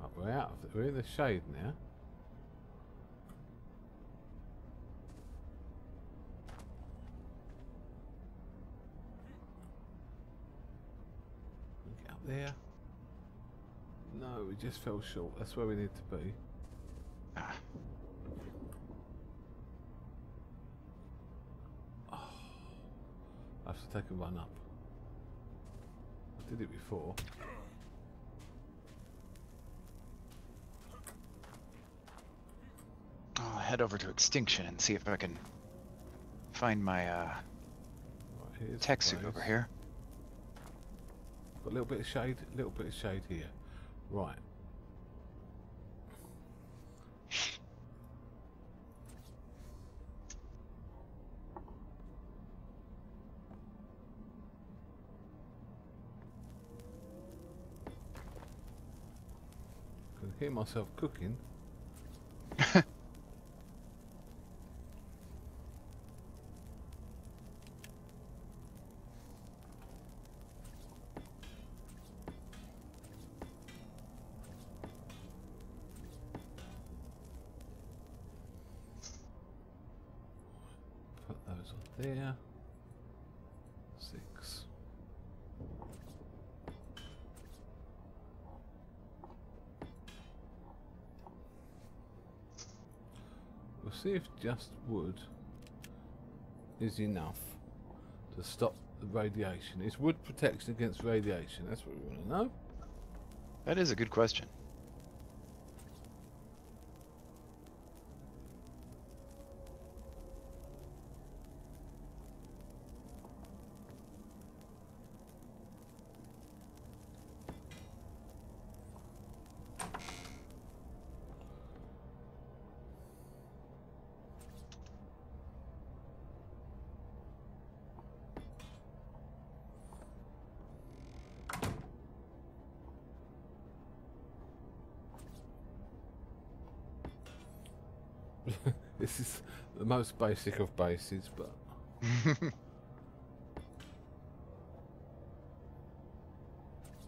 Right, we're out. Of the, we're in the shade now. Get up there. No, we just fell short. That's where we need to be. Ah, I have to take a run up. I did it before. I'll head over to Extinction and see if I can find my uh, Here's the Texig over here. Got a little bit of shade, a little bit of shade here. Right. Hear myself cooking. See if just wood is enough to stop the radiation. Is wood protection against radiation? That's what we want to know. That is a good question. The most basic of bases, but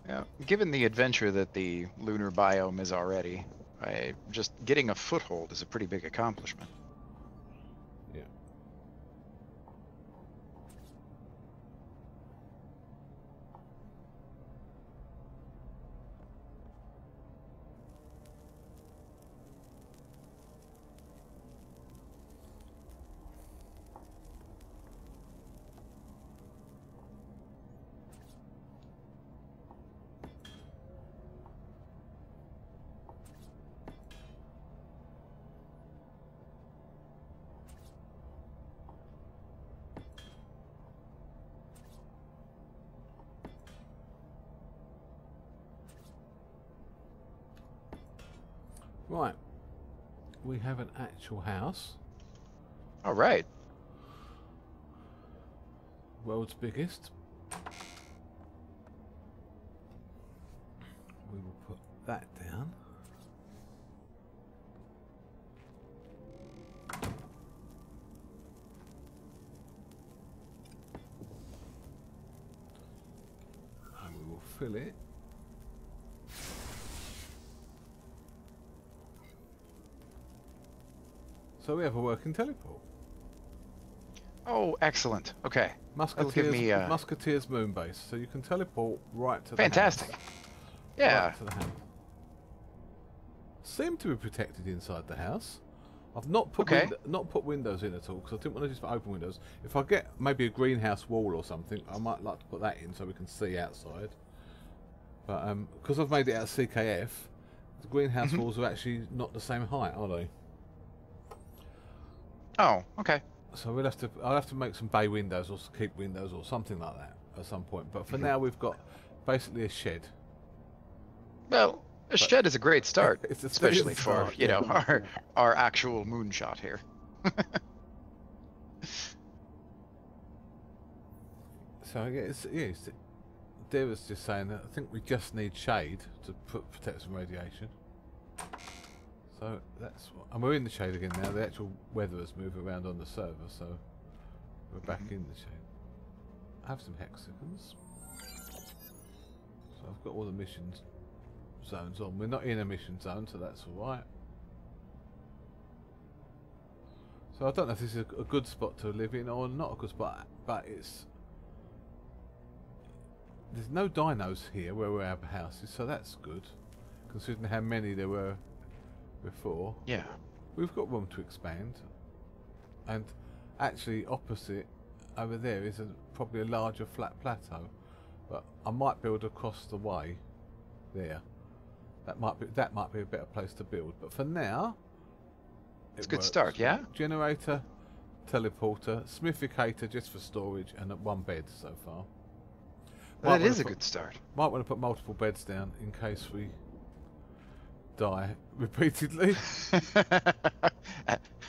Yeah, given the adventure that the lunar biome is already, I, just getting a foothold is a pretty big accomplishment. yeah. Right. We have an actual house, All right. world's biggest. We will put that down. And we will fill it. So we have a working teleport. Oh, excellent. Okay. Musketeers, give me, uh, Musketeers moon base, so you can teleport right to the Fantastic. Yeah. Right to the house. Seem to be protected inside the house. I've not put Okay. not put windows in at all because I didn't want to just open windows. If I get maybe a greenhouse wall or something, I might like to put that in so we can see outside. But um, because I've made it out of CKF, the greenhouse Mhm. walls are actually not the same height, are they? Oh, okay. So we'll have to. I'll have to make some bay windows or keep windows or something like that at some point. But for Mhm. now, we've got basically a shed. Well, a shed is a great start, It's especially for start, you yeah. know our our actual moonshot here. So I guess yeah, Dave was just saying that I think we just need shade to put, protect from radiation. So that's what, and we're in the shade again now. The actual weather has moved around on the server, so we're back Mhm. in the shade. I have some hexagons. So I've got all the missions zones on. We're not in a mission zone, so that's all right. So I don't know if this is a, a good spot to live in or not a good spot, but it's there's no dinos here where we have houses, so that's good, considering how many there were before. Yeah. We've got room to expand, and actually opposite over there is a, probably a larger flat plateau, but I might build across the way there. That might be that might be a better place to build, but for now, It's it a good works. start, yeah? Generator teleporter, smithicator just for storage, and one bed so far. Well, that wanna a put- good start. Might want to put multiple beds down in case we die repeatedly.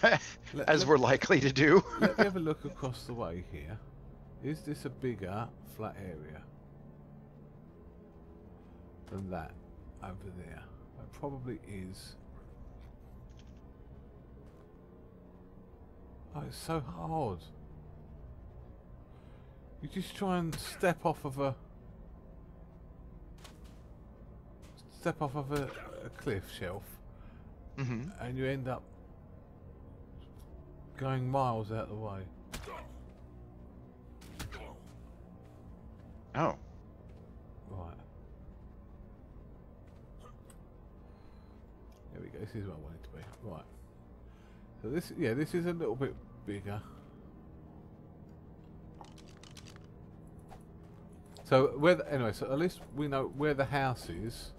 Let- As let- we're likely to do. Let me have a look across the way here. Is this a bigger flat area than that over there? It probably is. Oh, it's so hard. You just try and step off of a step off of a, a cliff shelf, hmm and you end up going miles out of the way. Oh. Right. There we go. This is what I want it to be. Right. So this, yeah, this is a little bit bigger. So where, the, anyway, so at least we know where the house is.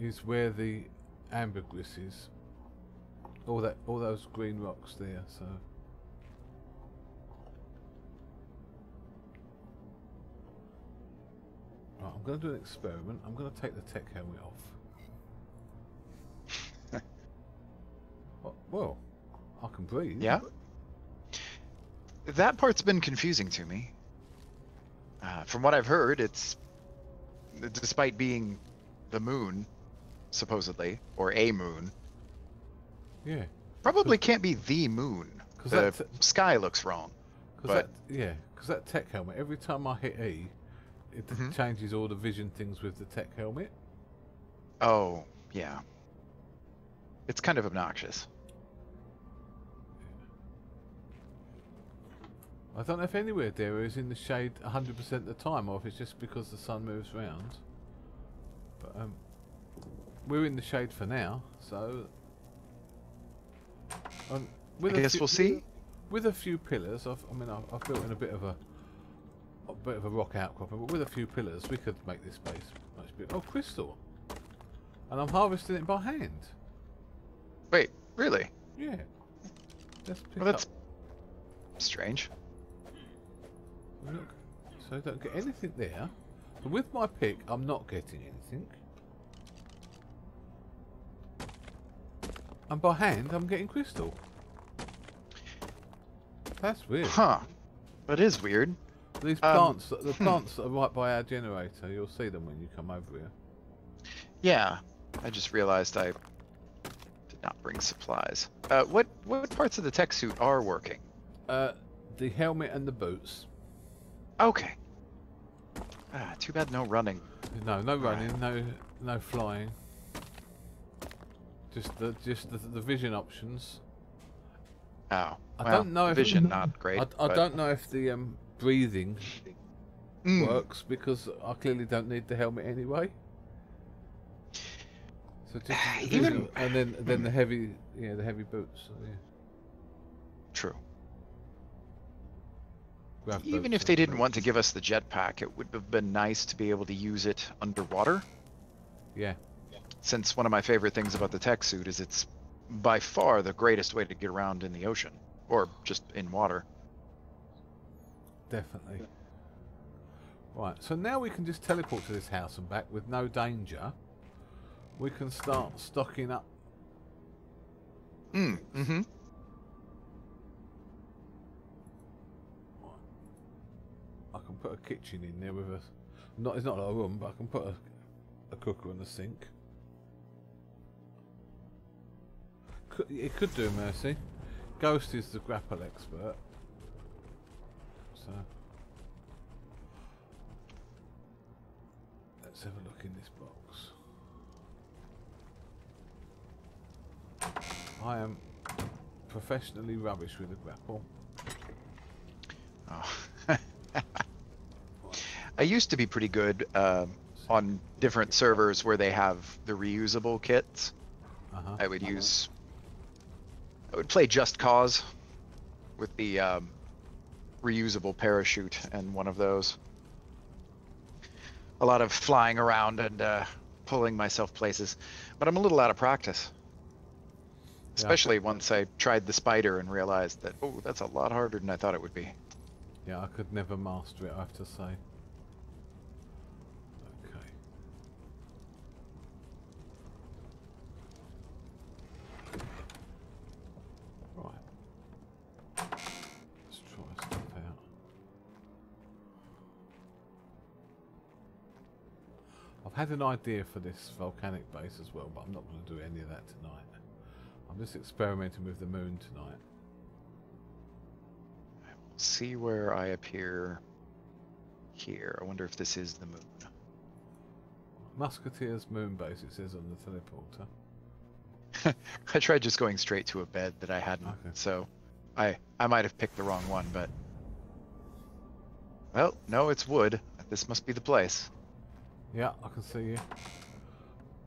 Is where the ambergris is. All that, all those green rocks there. So. Right, I'm going to do an experiment. I'm going to take the tech helmet off. Well, I can breathe. Yeah? That part's been confusing to me. Uh, from what I've heard, it's despite being the moon, supposedly, or a moon, Yeah. probably can't be the moon. Because The that's- sky looks wrong. Cause But- that, yeah, because that tech helmet, every time I hit E, it Mhm. changes all the vision things with the tech helmet. Oh, yeah. It's kind of obnoxious. I don't know if anywhere there is in the shade 100% of the time, or if it's just because the sun moves round. But um, we're in the shade for now, so. Um, with I a guess few- we'll see. With a few pillars, I've, I mean, I've, I've built in a bit of a, a bit of a rock outcropping, but with a few pillars, we could make this space much bigger. Oh, crystal! And I'm harvesting it by hand. Wait, really? Yeah. Let's pick Well, that's up. strange. Look, so I don't get anything there. But with my pick, I'm not getting anything. And by hand, I'm getting crystal. That's weird. Huh. That is weird. These Um, plants, the plants that are right by our generator, you'll see them when you come over here. Yeah. I just realized I did not bring supplies. Uh, what what parts of the tech suit are working? Uh, the helmet and the boots. Okay. Ah, too bad no running. No, no running, no, no flying. Just the, just the, the vision options. Oh. I well, don't know if- vision not great. I, I but- don't know if the um, breathing Mm, works because I clearly don't need the helmet anyway. So just the Even- and then then the heavy yeah the heavy boots. So yeah. True. Grab Even if they didn't want to give us the jetpack, it would have been nice to be able to use it underwater. Yeah, Since one of my favorite things about the tech suit is it's by far the greatest way to get around in the ocean or just in water. definitely. Right, so now we can just teleport to this house and back with no danger. We can start stocking up. Mm, mm-hmm. I can put a kitchen in there with a. Not it's not a room, but I can put a, a cooker and a sink. It could do mercy. Ghost is the grapple expert. So let's have a look in this box. I am professionally rubbish with a grapple. Oh. I used to be pretty good um, on different servers where they have the reusable kits. Uh-huh. I would use. I would play Just Cause with the um, reusable parachute and one of those. A lot of flying around and uh, pulling myself places, but I'm a little out of practice. Especially once I tried the spider and realized that, oh, that's a lot harder than I thought it would be. Yeah, I could never master it, I have to say. Okay. Right. Let's try stuff out. I've had an idea for this volcanic base as well, but I'm not going to do any of that tonight. I'm just experimenting with the moon tonight. I will see where I appear here. I wonder if this is the moon. Musketeers moon base, it says on the teleporter. I tried just going straight to a bed that I hadn't, Okay. so I I might have picked the wrong one, but well, no, it's wood. This must be the place. Yeah, I can see you.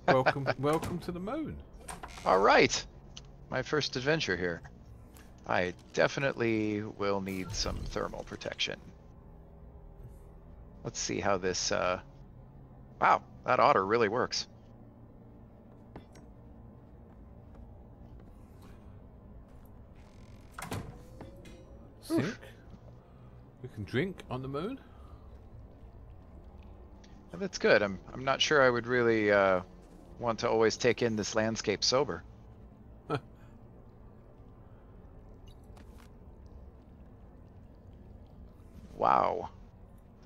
Welcome, welcome to the moon. All right, my first adventure here. I definitely will need some thermal protection. Let's see how this. Uh... Wow, that otter really works. Sink. We can drink on the moon. That's good. I'm I'm not sure I would really uh, want to always take in this landscape sober. wow,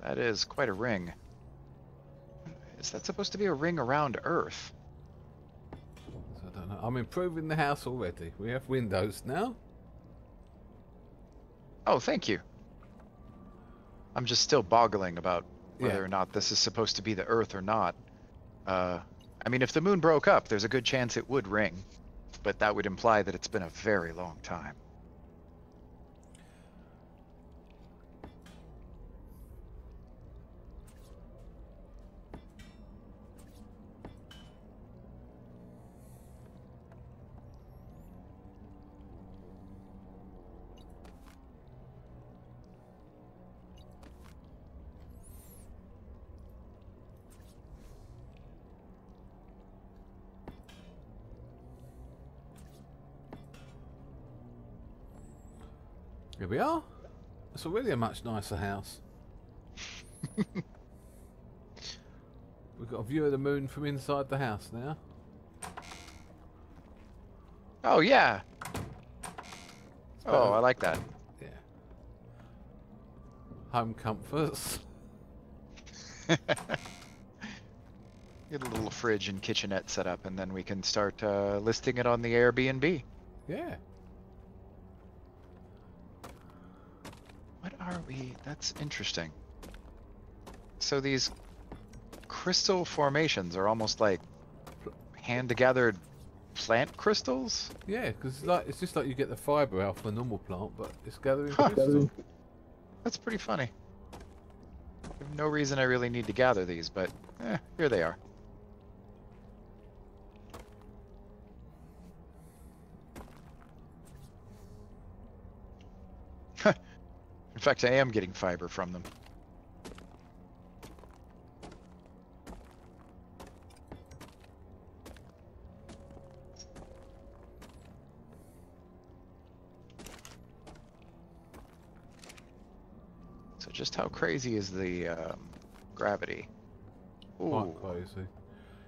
that is quite a ring. Is that supposed to be a ring around Earth? I don't know. I'm improving the house already. We have windows now. Oh, thank you. I'm just still boggling about whether Yeah. or not this is supposed to be the Earth or not. Uh, I mean, if the moon broke up, there's a good chance it would ring, but that would imply that it's been a very long time. Here we are. It's already a much nicer house. We've got a view of the moon from inside the house now. Oh yeah. Oh. I like that. Yeah. Home comforts. Get a little fridge and kitchenette set up, and then we can start uh, listing it on the Airbnb. Yeah. Are we? That's interesting. So these crystal formations are almost like hand-gathered plant crystals. Yeah, because it's like it's just like you get the fibre out of a normal plant, but it's gathering Huh. crystal. That's pretty funny. No reason I really need to gather these, but eh, here they are. In fact, I am getting fiber from them. So just how crazy is the um, gravity? Quite crazy.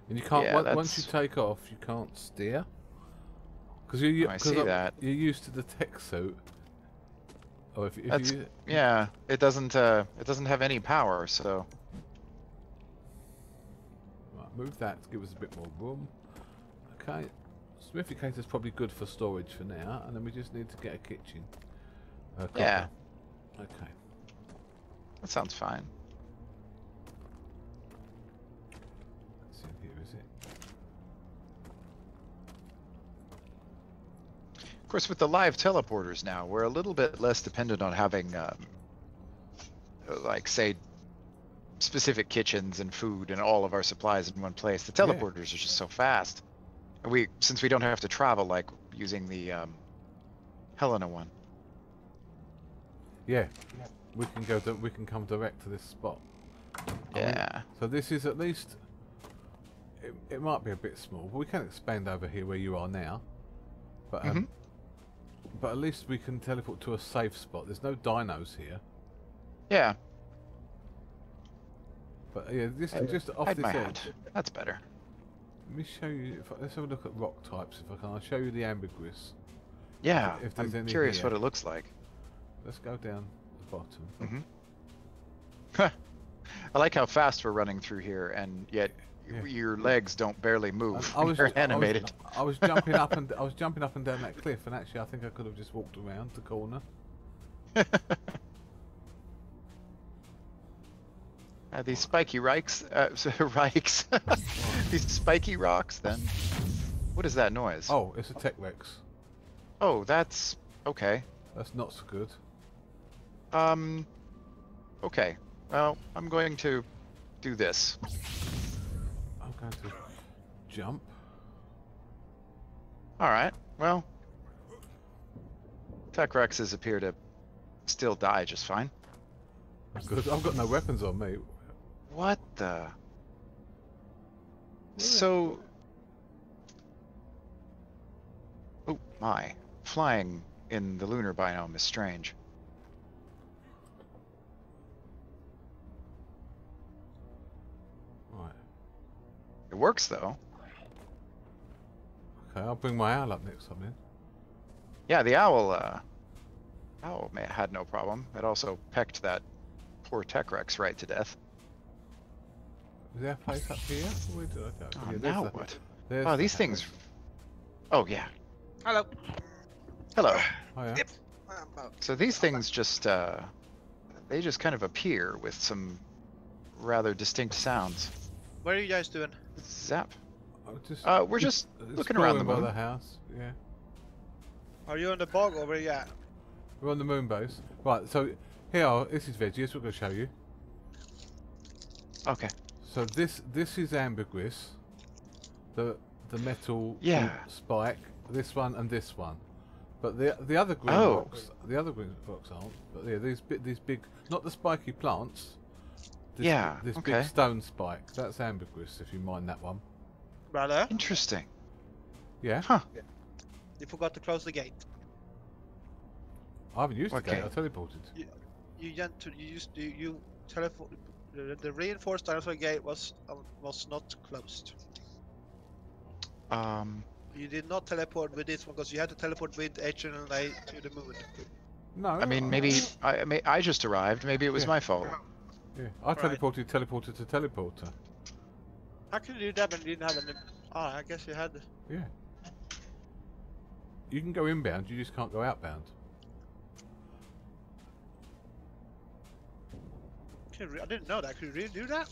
And you can't Yeah, once you take off, you can't steer. Because you, I 'cause see I'm- that. You're used to the tech suit. Or if, if you Yeah, it doesn't. Uh, it doesn't have any power, so right, move that to give us a bit more room. Okay, smithy case is probably good for storage for now, and then we just need to get a kitchen. Uh, Yeah. Okay. that sounds fine. It's in here, is it? Of course, with the live teleporters now, we're a little bit less dependent on having, um, like, say, specific kitchens and food and all of our supplies in one place. The Yeah. teleporters are just so fast. And we, since we don't have to travel like using the um, HLNA one. Yeah. We can go. We can come direct to this spot. I mean, Yeah. So this is at least. It, it might be a bit small, but we can expand over here where you are now. But um, but at least we can teleport to a safe spot. There's no dinos here. Yeah, But yeah, this is just off hide this my edge. hat. That's better. Let me show you. If I, let's have a look at rock types if I can. I'll show you the ambergris. Yeah, if there's I'm curious here. what it looks like. Let's go down the bottom. Mm-hmm. I like how fast we're running through here, and yet Yeah. your legs don't barely move. I was You're I was- animated. I was, jumping up and I was jumping up and down that cliff, and actually I think I could have just walked around the corner. Are these spiky rikes? Uh, rikes. these spiky rocks, then. What is that noise? Oh, it's a Tek Rex. Oh, that's okay. That's not so good. Um. Okay. Well, I'm going to do this. To jump. All right. Well, Tek Rexes appear to still die just fine. Good. I've got no weapons on me. What the? So. Oh my. Flying in the lunar biome is strange. It works though. Okay, I'll bring my owl up next time then. Yeah, the owl, uh. Owl may had no problem. It also pecked that poor Tek Rex right to death. Is there a place up here? Where did I go? Oh, Yeah, now the- what? Oh, the these house. things. Oh, yeah. Hello. Hello. Oh yeah. Yep. So these things just, uh. They just kind of appear with some rather distinct sounds. What are you guys doing? Zap. Just Uh, we're just looking around the exploring moon. the house. Yeah. Are you on the bog or where you at? We're on the moon base. Right. So here, are, this is Veggies. We're going to show you. Okay. So this this is ambergris, the the metal Yeah. spike. This one and this one, but the the other green Oh. rocks, the other green rocks aren't. But yeah, these bit these big, not the spiky plants. This, Yeah, This okay. big stone spike. That's ambergris. If you mind that one. Brother, Interesting. Yeah. Huh. you forgot to close the gate. I haven't used Okay. it yet. I teleported. You went to you used you, you telephone the, the reinforced dinosaur gate was uh, was not closed. Um. You did not teleport with this one because you had to teleport with H and A to the moon. No. I mean, maybe I I I just arrived. Maybe it was Yeah. my fault. Yeah. I teleported, teleported to teleporter. How can you do that when you didn't have any? Oh, I guess you had. Yeah. You can go inbound. You just can't go outbound. I didn't know that. Could you really do that?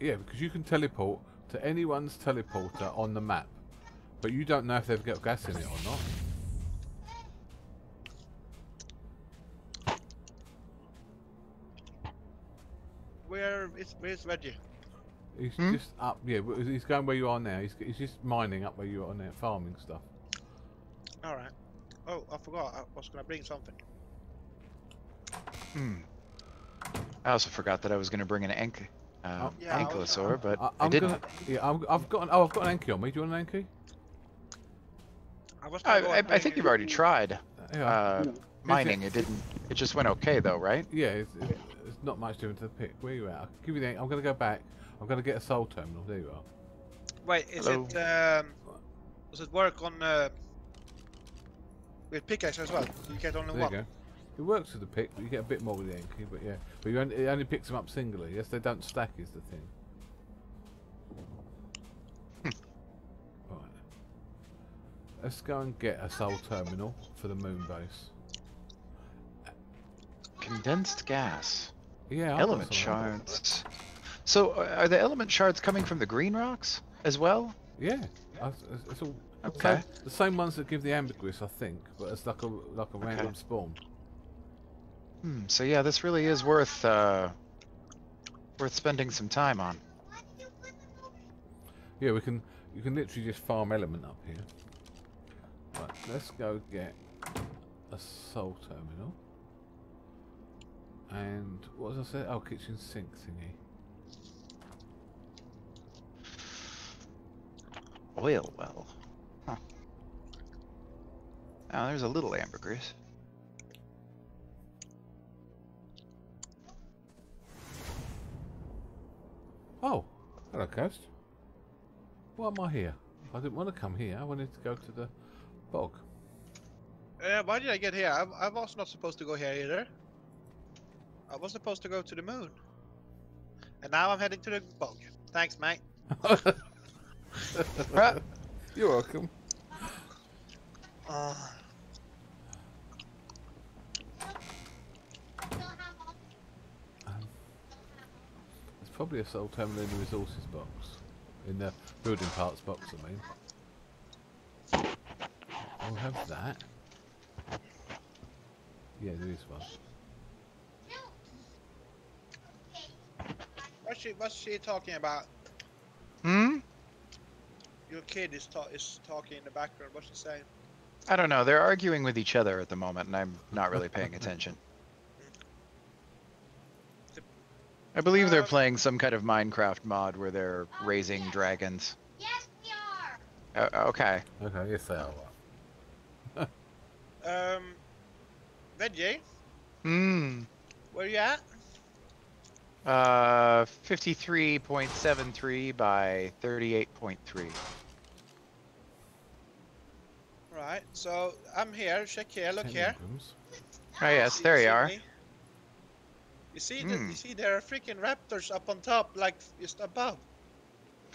Yeah, because you can teleport to anyone's teleporter on the map, but you don't know if they've got gas in it or not. Where is where's Reggie? He's Hmm? just up. Yeah, he's going where you are now. He's, he's just mining up where you are now, farming stuff. All right. Oh, I forgot. I was gonna bring something. Hmm. I also forgot that I was going to bring an ank, uh, Oh. Yeah, I was- ankylosaur, but I, I, I'm didn't. Gonna, yeah, I'm, I've got. An, oh, I've got an Anky on me. Do you want an Anky? I was. I, I, I think you've already tried Yeah. uh, mining. It didn't. It just went okay though, right? yeah. It's, it's, it's not much different to the pick. Where you at? I'll give you the. I'm gonna go back. I'm gonna get a soul terminal. There you are. Wait, is Hello. it um, does it work on uh, with pickaxe as well? You get only There one. you go. It works with the pick, but you get a bit more with the Anky. But yeah, but you only, it only picks them up singly. Yes, they don't stack is the thing. right. Let's go and get a soul terminal for the moon base. Condensed gas. Yeah, element some of that. shards. So are the element shards coming from the green rocks as well? Yeah, it's, all Okay. the same ones that give the ambergris, I think, but it's like a like a random spawn. Hmm. So yeah, this really is worth uh, worth spending some time on. Yeah, we can. You can literally just farm element up here. Right, let's go get a soul terminal. And what was I say? Oh, kitchen sink thingy. Oil well. Huh. Oh, there's a little ambergris. Oh, hello, Ghost. Why am I here? I didn't want to come here. I wanted to go to the bog. Uh, why did I get here? I, I was not supposed to go here either. I was supposed to go to the moon. And now I'm heading to the bog. Thanks, mate. You're welcome. Uh, There's probably a soul terminal in the resources box. In the building parts box, I mean. I'll have that. Yeah, there is one. What's she What's she talking about? Hmm? Your kid is ta- is talking in the background. What's she saying? I don't know. They're arguing with each other at the moment, and I'm not really paying attention. I believe they're playing some kind of Minecraft mod where they're raising dragons. Yes, we are. Uh, okay. Okay, yes they are. Right. Um, Veggie, Hmm. where you at? Uh, 53.73 by 38.3. Right. So I'm here. Check here. Look here. Oh yes, See- there see you are. me? You see, the, Hmm. you see, there are freaking raptors up on top, like just above.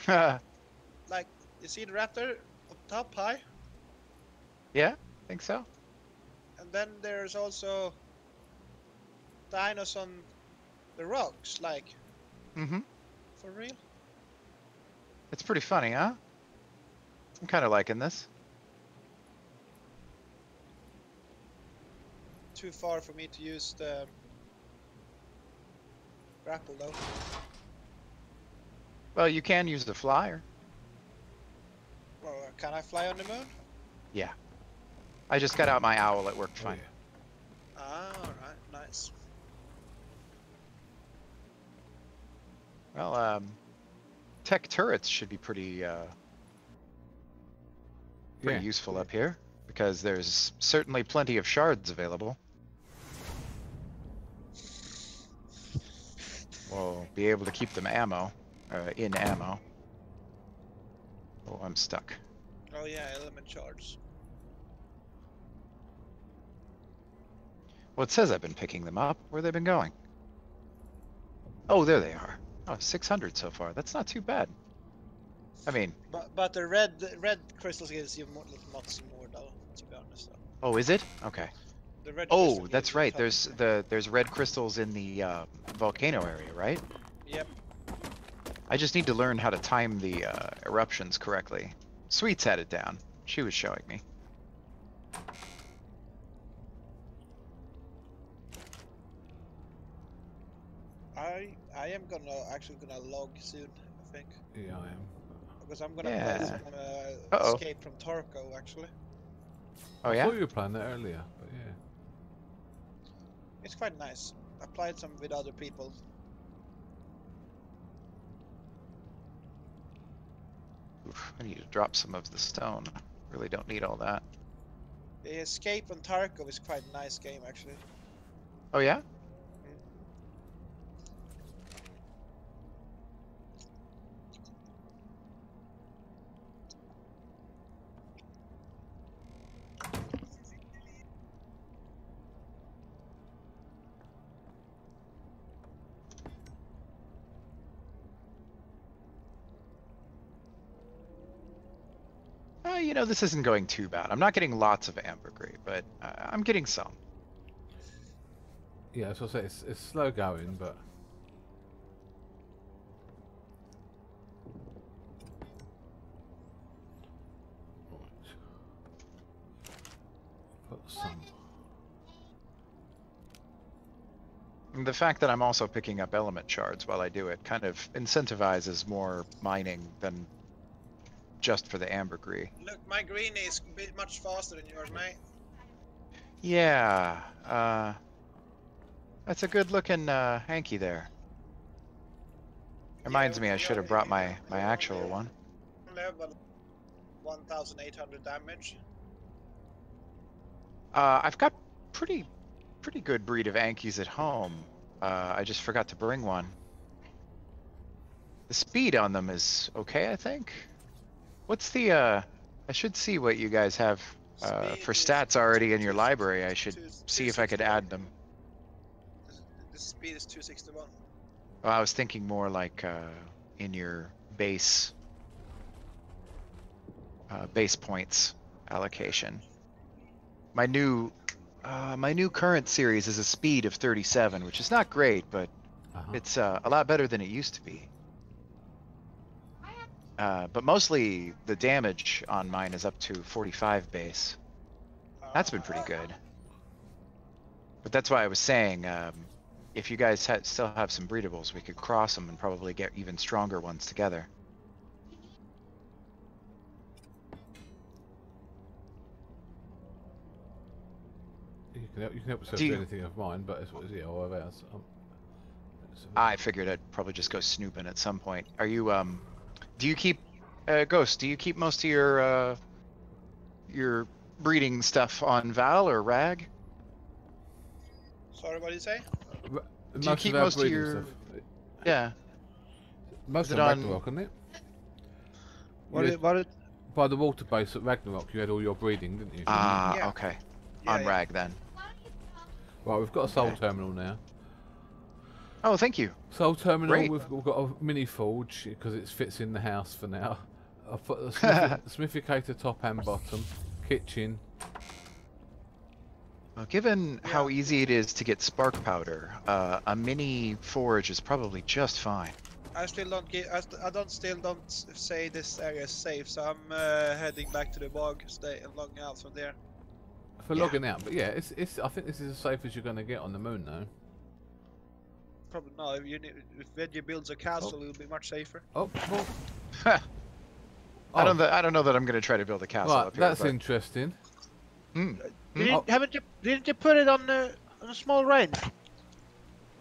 Like, you see the raptor up top high, yeah, I think so. and then there's also dinos on the rocks. Like, Mm-hmm. for real? It's pretty funny, huh? I'm kind of liking this. Too far for me to use the grapple though. Well, you can use the flyer. Well, uh, can I fly on the moon? Yeah. I just got out my owl. It worked Oh, fine. yeah. Ah, alright, nice. Well, um, tech turrets should be pretty, uh, pretty Yeah. useful up here because there's certainly plenty of shards available. We'll be able to keep them ammo, uh, in ammo. Oh, I'm stuck. Oh yeah, element shards. Well, it says I've been picking them up. Where they been going? Oh, there they are. Oh, 600 so far. That's not too bad. I mean, But but the red the red crystals gives you more, lots more though. To be honest, though. oh, is it? Okay. The red. Oh, that's right. There's the there's red crystals in the uh, volcano area, right? Yep. I just need to learn how to time the uh, eruptions correctly. Sweets had it down. She was showing me. I I am gonna actually gonna log soon. I think Yeah, I am. because I'm gonna Yeah. play some uh, Uh-oh. Escape from Tarkov actually. Oh yeah. I yeah. thought you were playing that earlier, but yeah. It's quite nice. I played some with other people. Oof, I need to drop some of the stone. Really don't need all that. The Escape on Tarkov is quite a nice game actually. Oh yeah. You know, this isn't going too bad. I'm not getting lots of ambergris, but uh, I'm getting some. Yeah, I say, it's, it's slow going, but. The fact that I'm also picking up element shards while I do it kind of incentivizes more mining than just for the ambergris. Look, my green is much faster than yours, mate. Yeah, uh, that's a good looking uh, Anky there. Reminds me I should have brought my, my actual one. Level 1,800 damage. Uh, I've got pretty, pretty good breed of Ankys at home. Uh, I just forgot to bring one. The speed on them is okay, I think. What's the, uh, I should see what you guys have, uh, for Speed is stats already in your library. I should see if I could add them. The speed is 261. Well, I was thinking more like, uh, in your base, uh, base points allocation. My new, uh, my new current series is a speed of 37, which is not great, but Uh-huh. it's uh, a lot better than it used to be. Uh, but mostly the damage on mine is up to 45 base. That's been pretty good. But that's why I was saying, um, if you guys ha- still have some breedables, we could cross them and probably get even stronger ones together. You can help, you can help yourself Do to you- anything of mine, but it's what is it? Or of ours. Um, I figured I'd probably just go snooping at some point. Are you um do you keep uh Ghost, do you keep most of your uh your breeding stuff on Val or Rag? Sorry, what did you say? Ra- Do you keep our most of your- stuff- Yeah. Most of it on- Ragnarok, isn't it? What You did, what did, by the water base at Ragnarok, you had all your breeding, didn't you? Ah, Yeah. okay. yeah, on yeah. Rag then. right, we've got a soul Okay. terminal now. Oh, thank you. Soul terminal, Great. we've, we've got a mini forge because it fits in the house for now. I've put the smithy- smithicator top and bottom, kitchen. Well, given how easy it is to get spark powder, uh, a mini forge is probably just fine. I still don't get. I, st- I don't still don't say this area is safe, so I'm uh, heading back to the bog, stay and logging out from there. For Yeah. logging out, but yeah, it's, it's. I think this is as safe as you're going to get on the moon, though. Probably not. If, you need, if Veggie builds a castle, it'll be much safer. Oh, well, I oh, don't. th- I don't know that I'm going to try to build a castle Right, up here. that's but- interesting. Hmm. You didn't, Oh. haven't you? Didn't you put it on a, on a small range?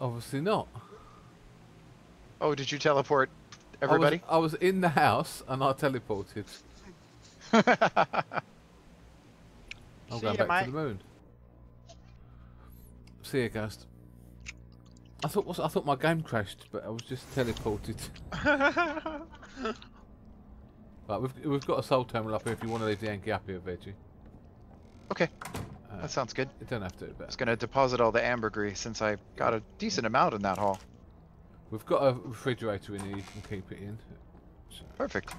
Obviously not. Oh, did you teleport I was- everybody? I was, in the house and I teleported. I'm See going ya, back to the moon. See you, Ghost. I thought was I thought my game crashed, but I was just teleported. Right, we've we've got a soul terminal up here if you want to leave the Anky up here, Veggie. okay, Uh, that sounds good. you don't have to, I but was going to deposit all the ambergris since I got a decent amount in that haul. we've got a refrigerator in here you can keep it in. So- Perfect.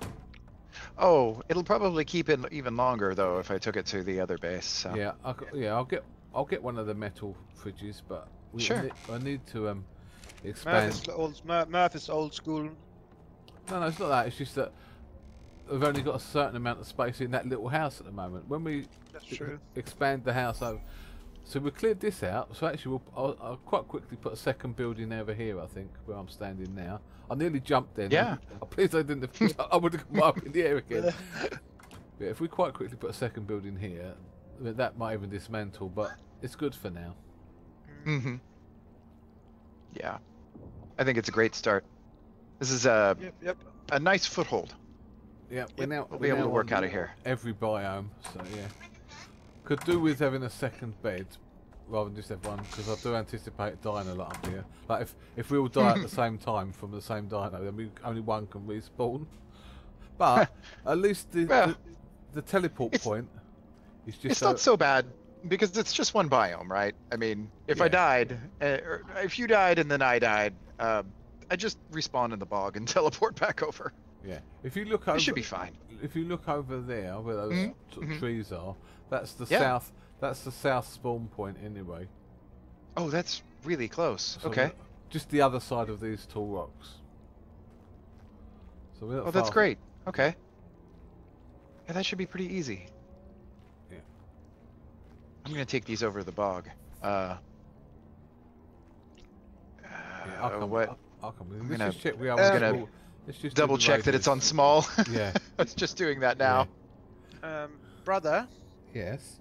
Oh, it'll probably keep it even longer though if I took it to the other base. So. Yeah, I, c- yeah, I'll get I'll get one of the metal fridges, but we, Sure. I, need, I need to um expand. Murphy's old. Mur- Murphy's old school. No, no, it's not that. It's just that we've only got a certain amount of space in that little house at the moment. When we That's true. expand the house over, so we've cleared this out. So actually, we'll, I'll, I'll quite quickly put a second building over here. I think where I'm standing now. I nearly jumped then. Yeah. Oh, please, I didn't. I would have come up in the air again. yeah, if we quite quickly put a second building here, that might even dismantle. But it's good for now. Mm-hmm. Yeah, I think it's a great start. This is a Yep. Yep. a nice foothold. Yeah, we're Yep, now We'll we're be able to work out of here. Every biome, so yeah. Could do with having a second bed rather than just have one, because I do anticipate dying a lot up here. Like if if we all die at the same time from the same dino, then we, only one can respawn. But at least the Well, the, the teleport point is just It's not so bad because it's just one biome, right? I mean, if I died, uh, or if you died and then I died, um, I just respawn in the bog and teleport back over. yeah. If you look over, It should be fine. If you look over there where those of mhm. trees are, that's the Yeah. south. That's the south spawn point anyway. Oh, that's really close. So okay. Just the other side of these tall rocks. So we're Oh, that's great. Okay. Yeah, that should be pretty easy. Yeah. I'm gonna take these over to the bog. Uh. Yeah, uh, I'll come. what? I'll, I'll come. I'm gonna- just check we are. I'm gonna small- let's just Double the check that it's on small. Yeah. it's just doing that now. Um, brother, Yes.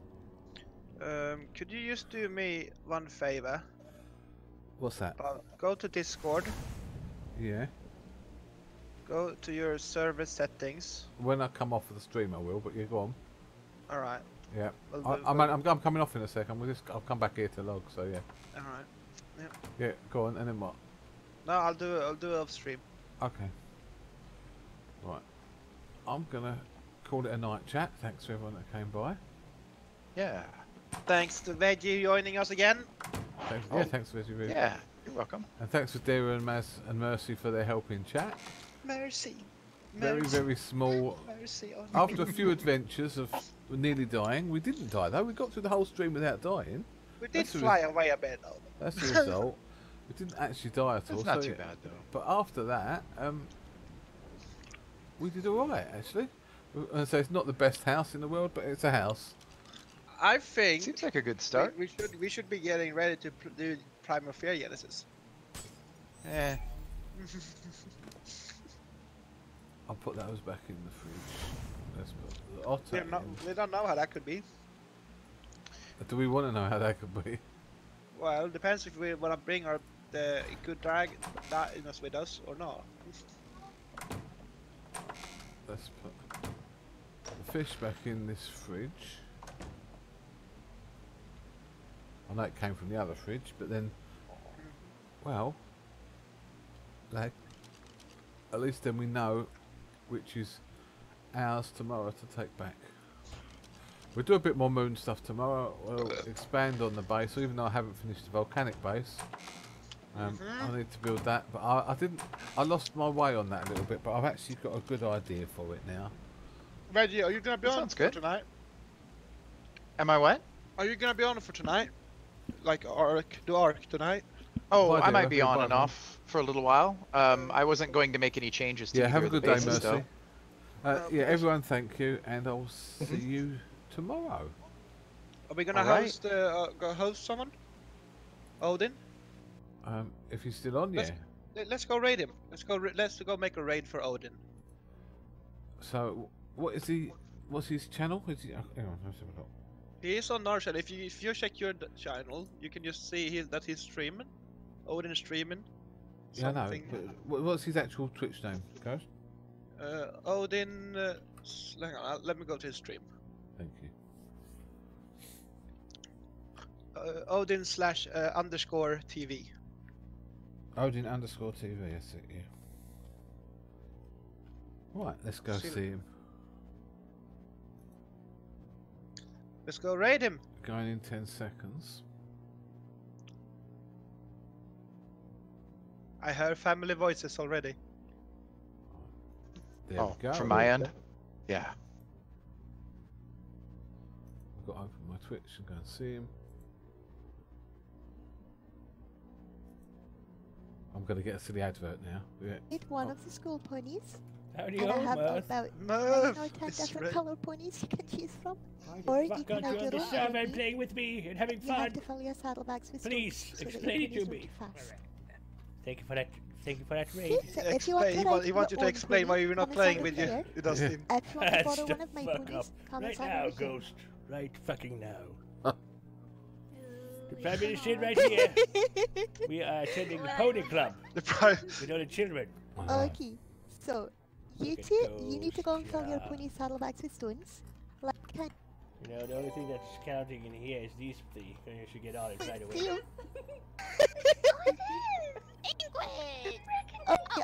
um, could you just do me one favor? What's that? Uh, Go to Discord. Yeah. Go to your server settings. When I come off of the stream, I will. But you go on. All right. Yeah. Well, I, well, I'm, I'm, I'm coming off in a sec. I'm just, I'll come back here to log. So yeah. All right. Yeah. Go on. And then what? No, I'll do it. I'll do it off stream. Okay. Right. I'm gonna call it a night chat. Thanks to everyone that came by. Yeah. Thanks to Veggie joining us again. Thanks, Oh. Yeah. Thanks Veggie Veg. Yeah. You're welcome. And thanks to Dara and Maz and Mercy for their help in chat. Mercy. Very, very small. After a few adventures of nearly dying, we didn't die though. We got through the whole stream without dying. We did That's a fly away a bit though. That's the result. We didn't actually die at all. That's not so too bad though. But after that, um, we did all right actually. And so it's not the best house in the world, but it's a house. I think Seems like a good start. we should we should be getting ready to pr- do Primal Fear Genesis. Eh. I'll put those back in the fridge. Let's put the otter. We don't, know, in. we don't know how that could be. Do we want to know how that could be? Well, it depends if we want to bring our the good drag that in us with us or not. Let's put the fish back in this fridge. I know it came from the other fridge, but then, well, like, at least then we know which is ours tomorrow to take back. We'll do a bit more moon stuff tomorrow. We'll expand on the base, even though I haven't finished the volcanic base. Um, I need to build that, but I, I didn't. I lost my way on that a little bit, but I've actually got a good idea for it now. Reggie, are you gonna be That on sounds for good. tonight? Am I what? Are you gonna be on for tonight? Like Ark, do Ark tonight? Oh, Bye, I Dave. might be on bye, and man. off for a little while. Um, I wasn't going to make any changes to Yeah, either have a of the good day, bases, Mercy. though. Uh, yeah, everyone, thank you, and I'll see you tomorrow. Are we gonna Alright. host uh, uh, go host someone? Odin? Um, if he's still on, yeah. Let's- Let- Let's go raid him. Let's go. ra- Let's go make a raid for Odin. So, what is he? What's his channel? Is he? oh, hang on, let's have a look. He is on our. If you if you check your d- channel, you can just see he, that he's streaming. Odin streaming. Yeah, I know. something. But wha- what's his actual Twitch name, Ghost? Uh, Odin. Uh, hang on. I'll, let me go to his stream. Thank you. Uh, Odin slash uh, underscore TV. Odin underscore TV. That's it. Yeah. Right, let's go See see, him. Let's go raid him. Going in ten seconds. I heard family voices already. There Oh, we go. from my end? Yeah. I've got to open my Twitch and go and see him. I'm gonna get a silly advert now. Yeah. It's one Oh. of the school ponies, Howdy and I have Murph. about I Merv, don't ten different raid. color ponies you can choose from. Or you can have you on your the own server pony. playing with me and having You fun? have to fill your saddlebags with Please, stones so that explain it to me. fast. Thank you for that. Thank you for that raid. Okay, if you want Explain. He, want, he wants you to explain why you're not playing with the you. fair. It does Yeah. seem. If you want to That's borrow one of my fuck ponies, up. come Right inside now, the fair. Ghost. Right fucking now. The Prime Minister right here. We are attending the Pony Club The pri- with all the children. Ah, Okay, so you Look two, you need to go and fill your pony saddlebags with stones. Like, kind You know, the only thing that's counting in here is these three. So you should get on it right away. deal.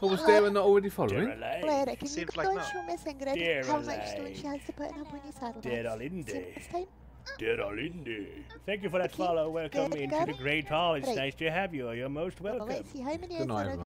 Oh, was Dara not already following? Dead alive. Clara, can you Seems go like and show Miss Ingrid how much stone she has to put in her pony saddlebags? Dead all Same in there. this time? Dead Alinde. Thank you for that follow. Welcome into the it? Great Hall. It's Right. nice to have you. You're most Well, welcome. let's see how many Good night, everyone.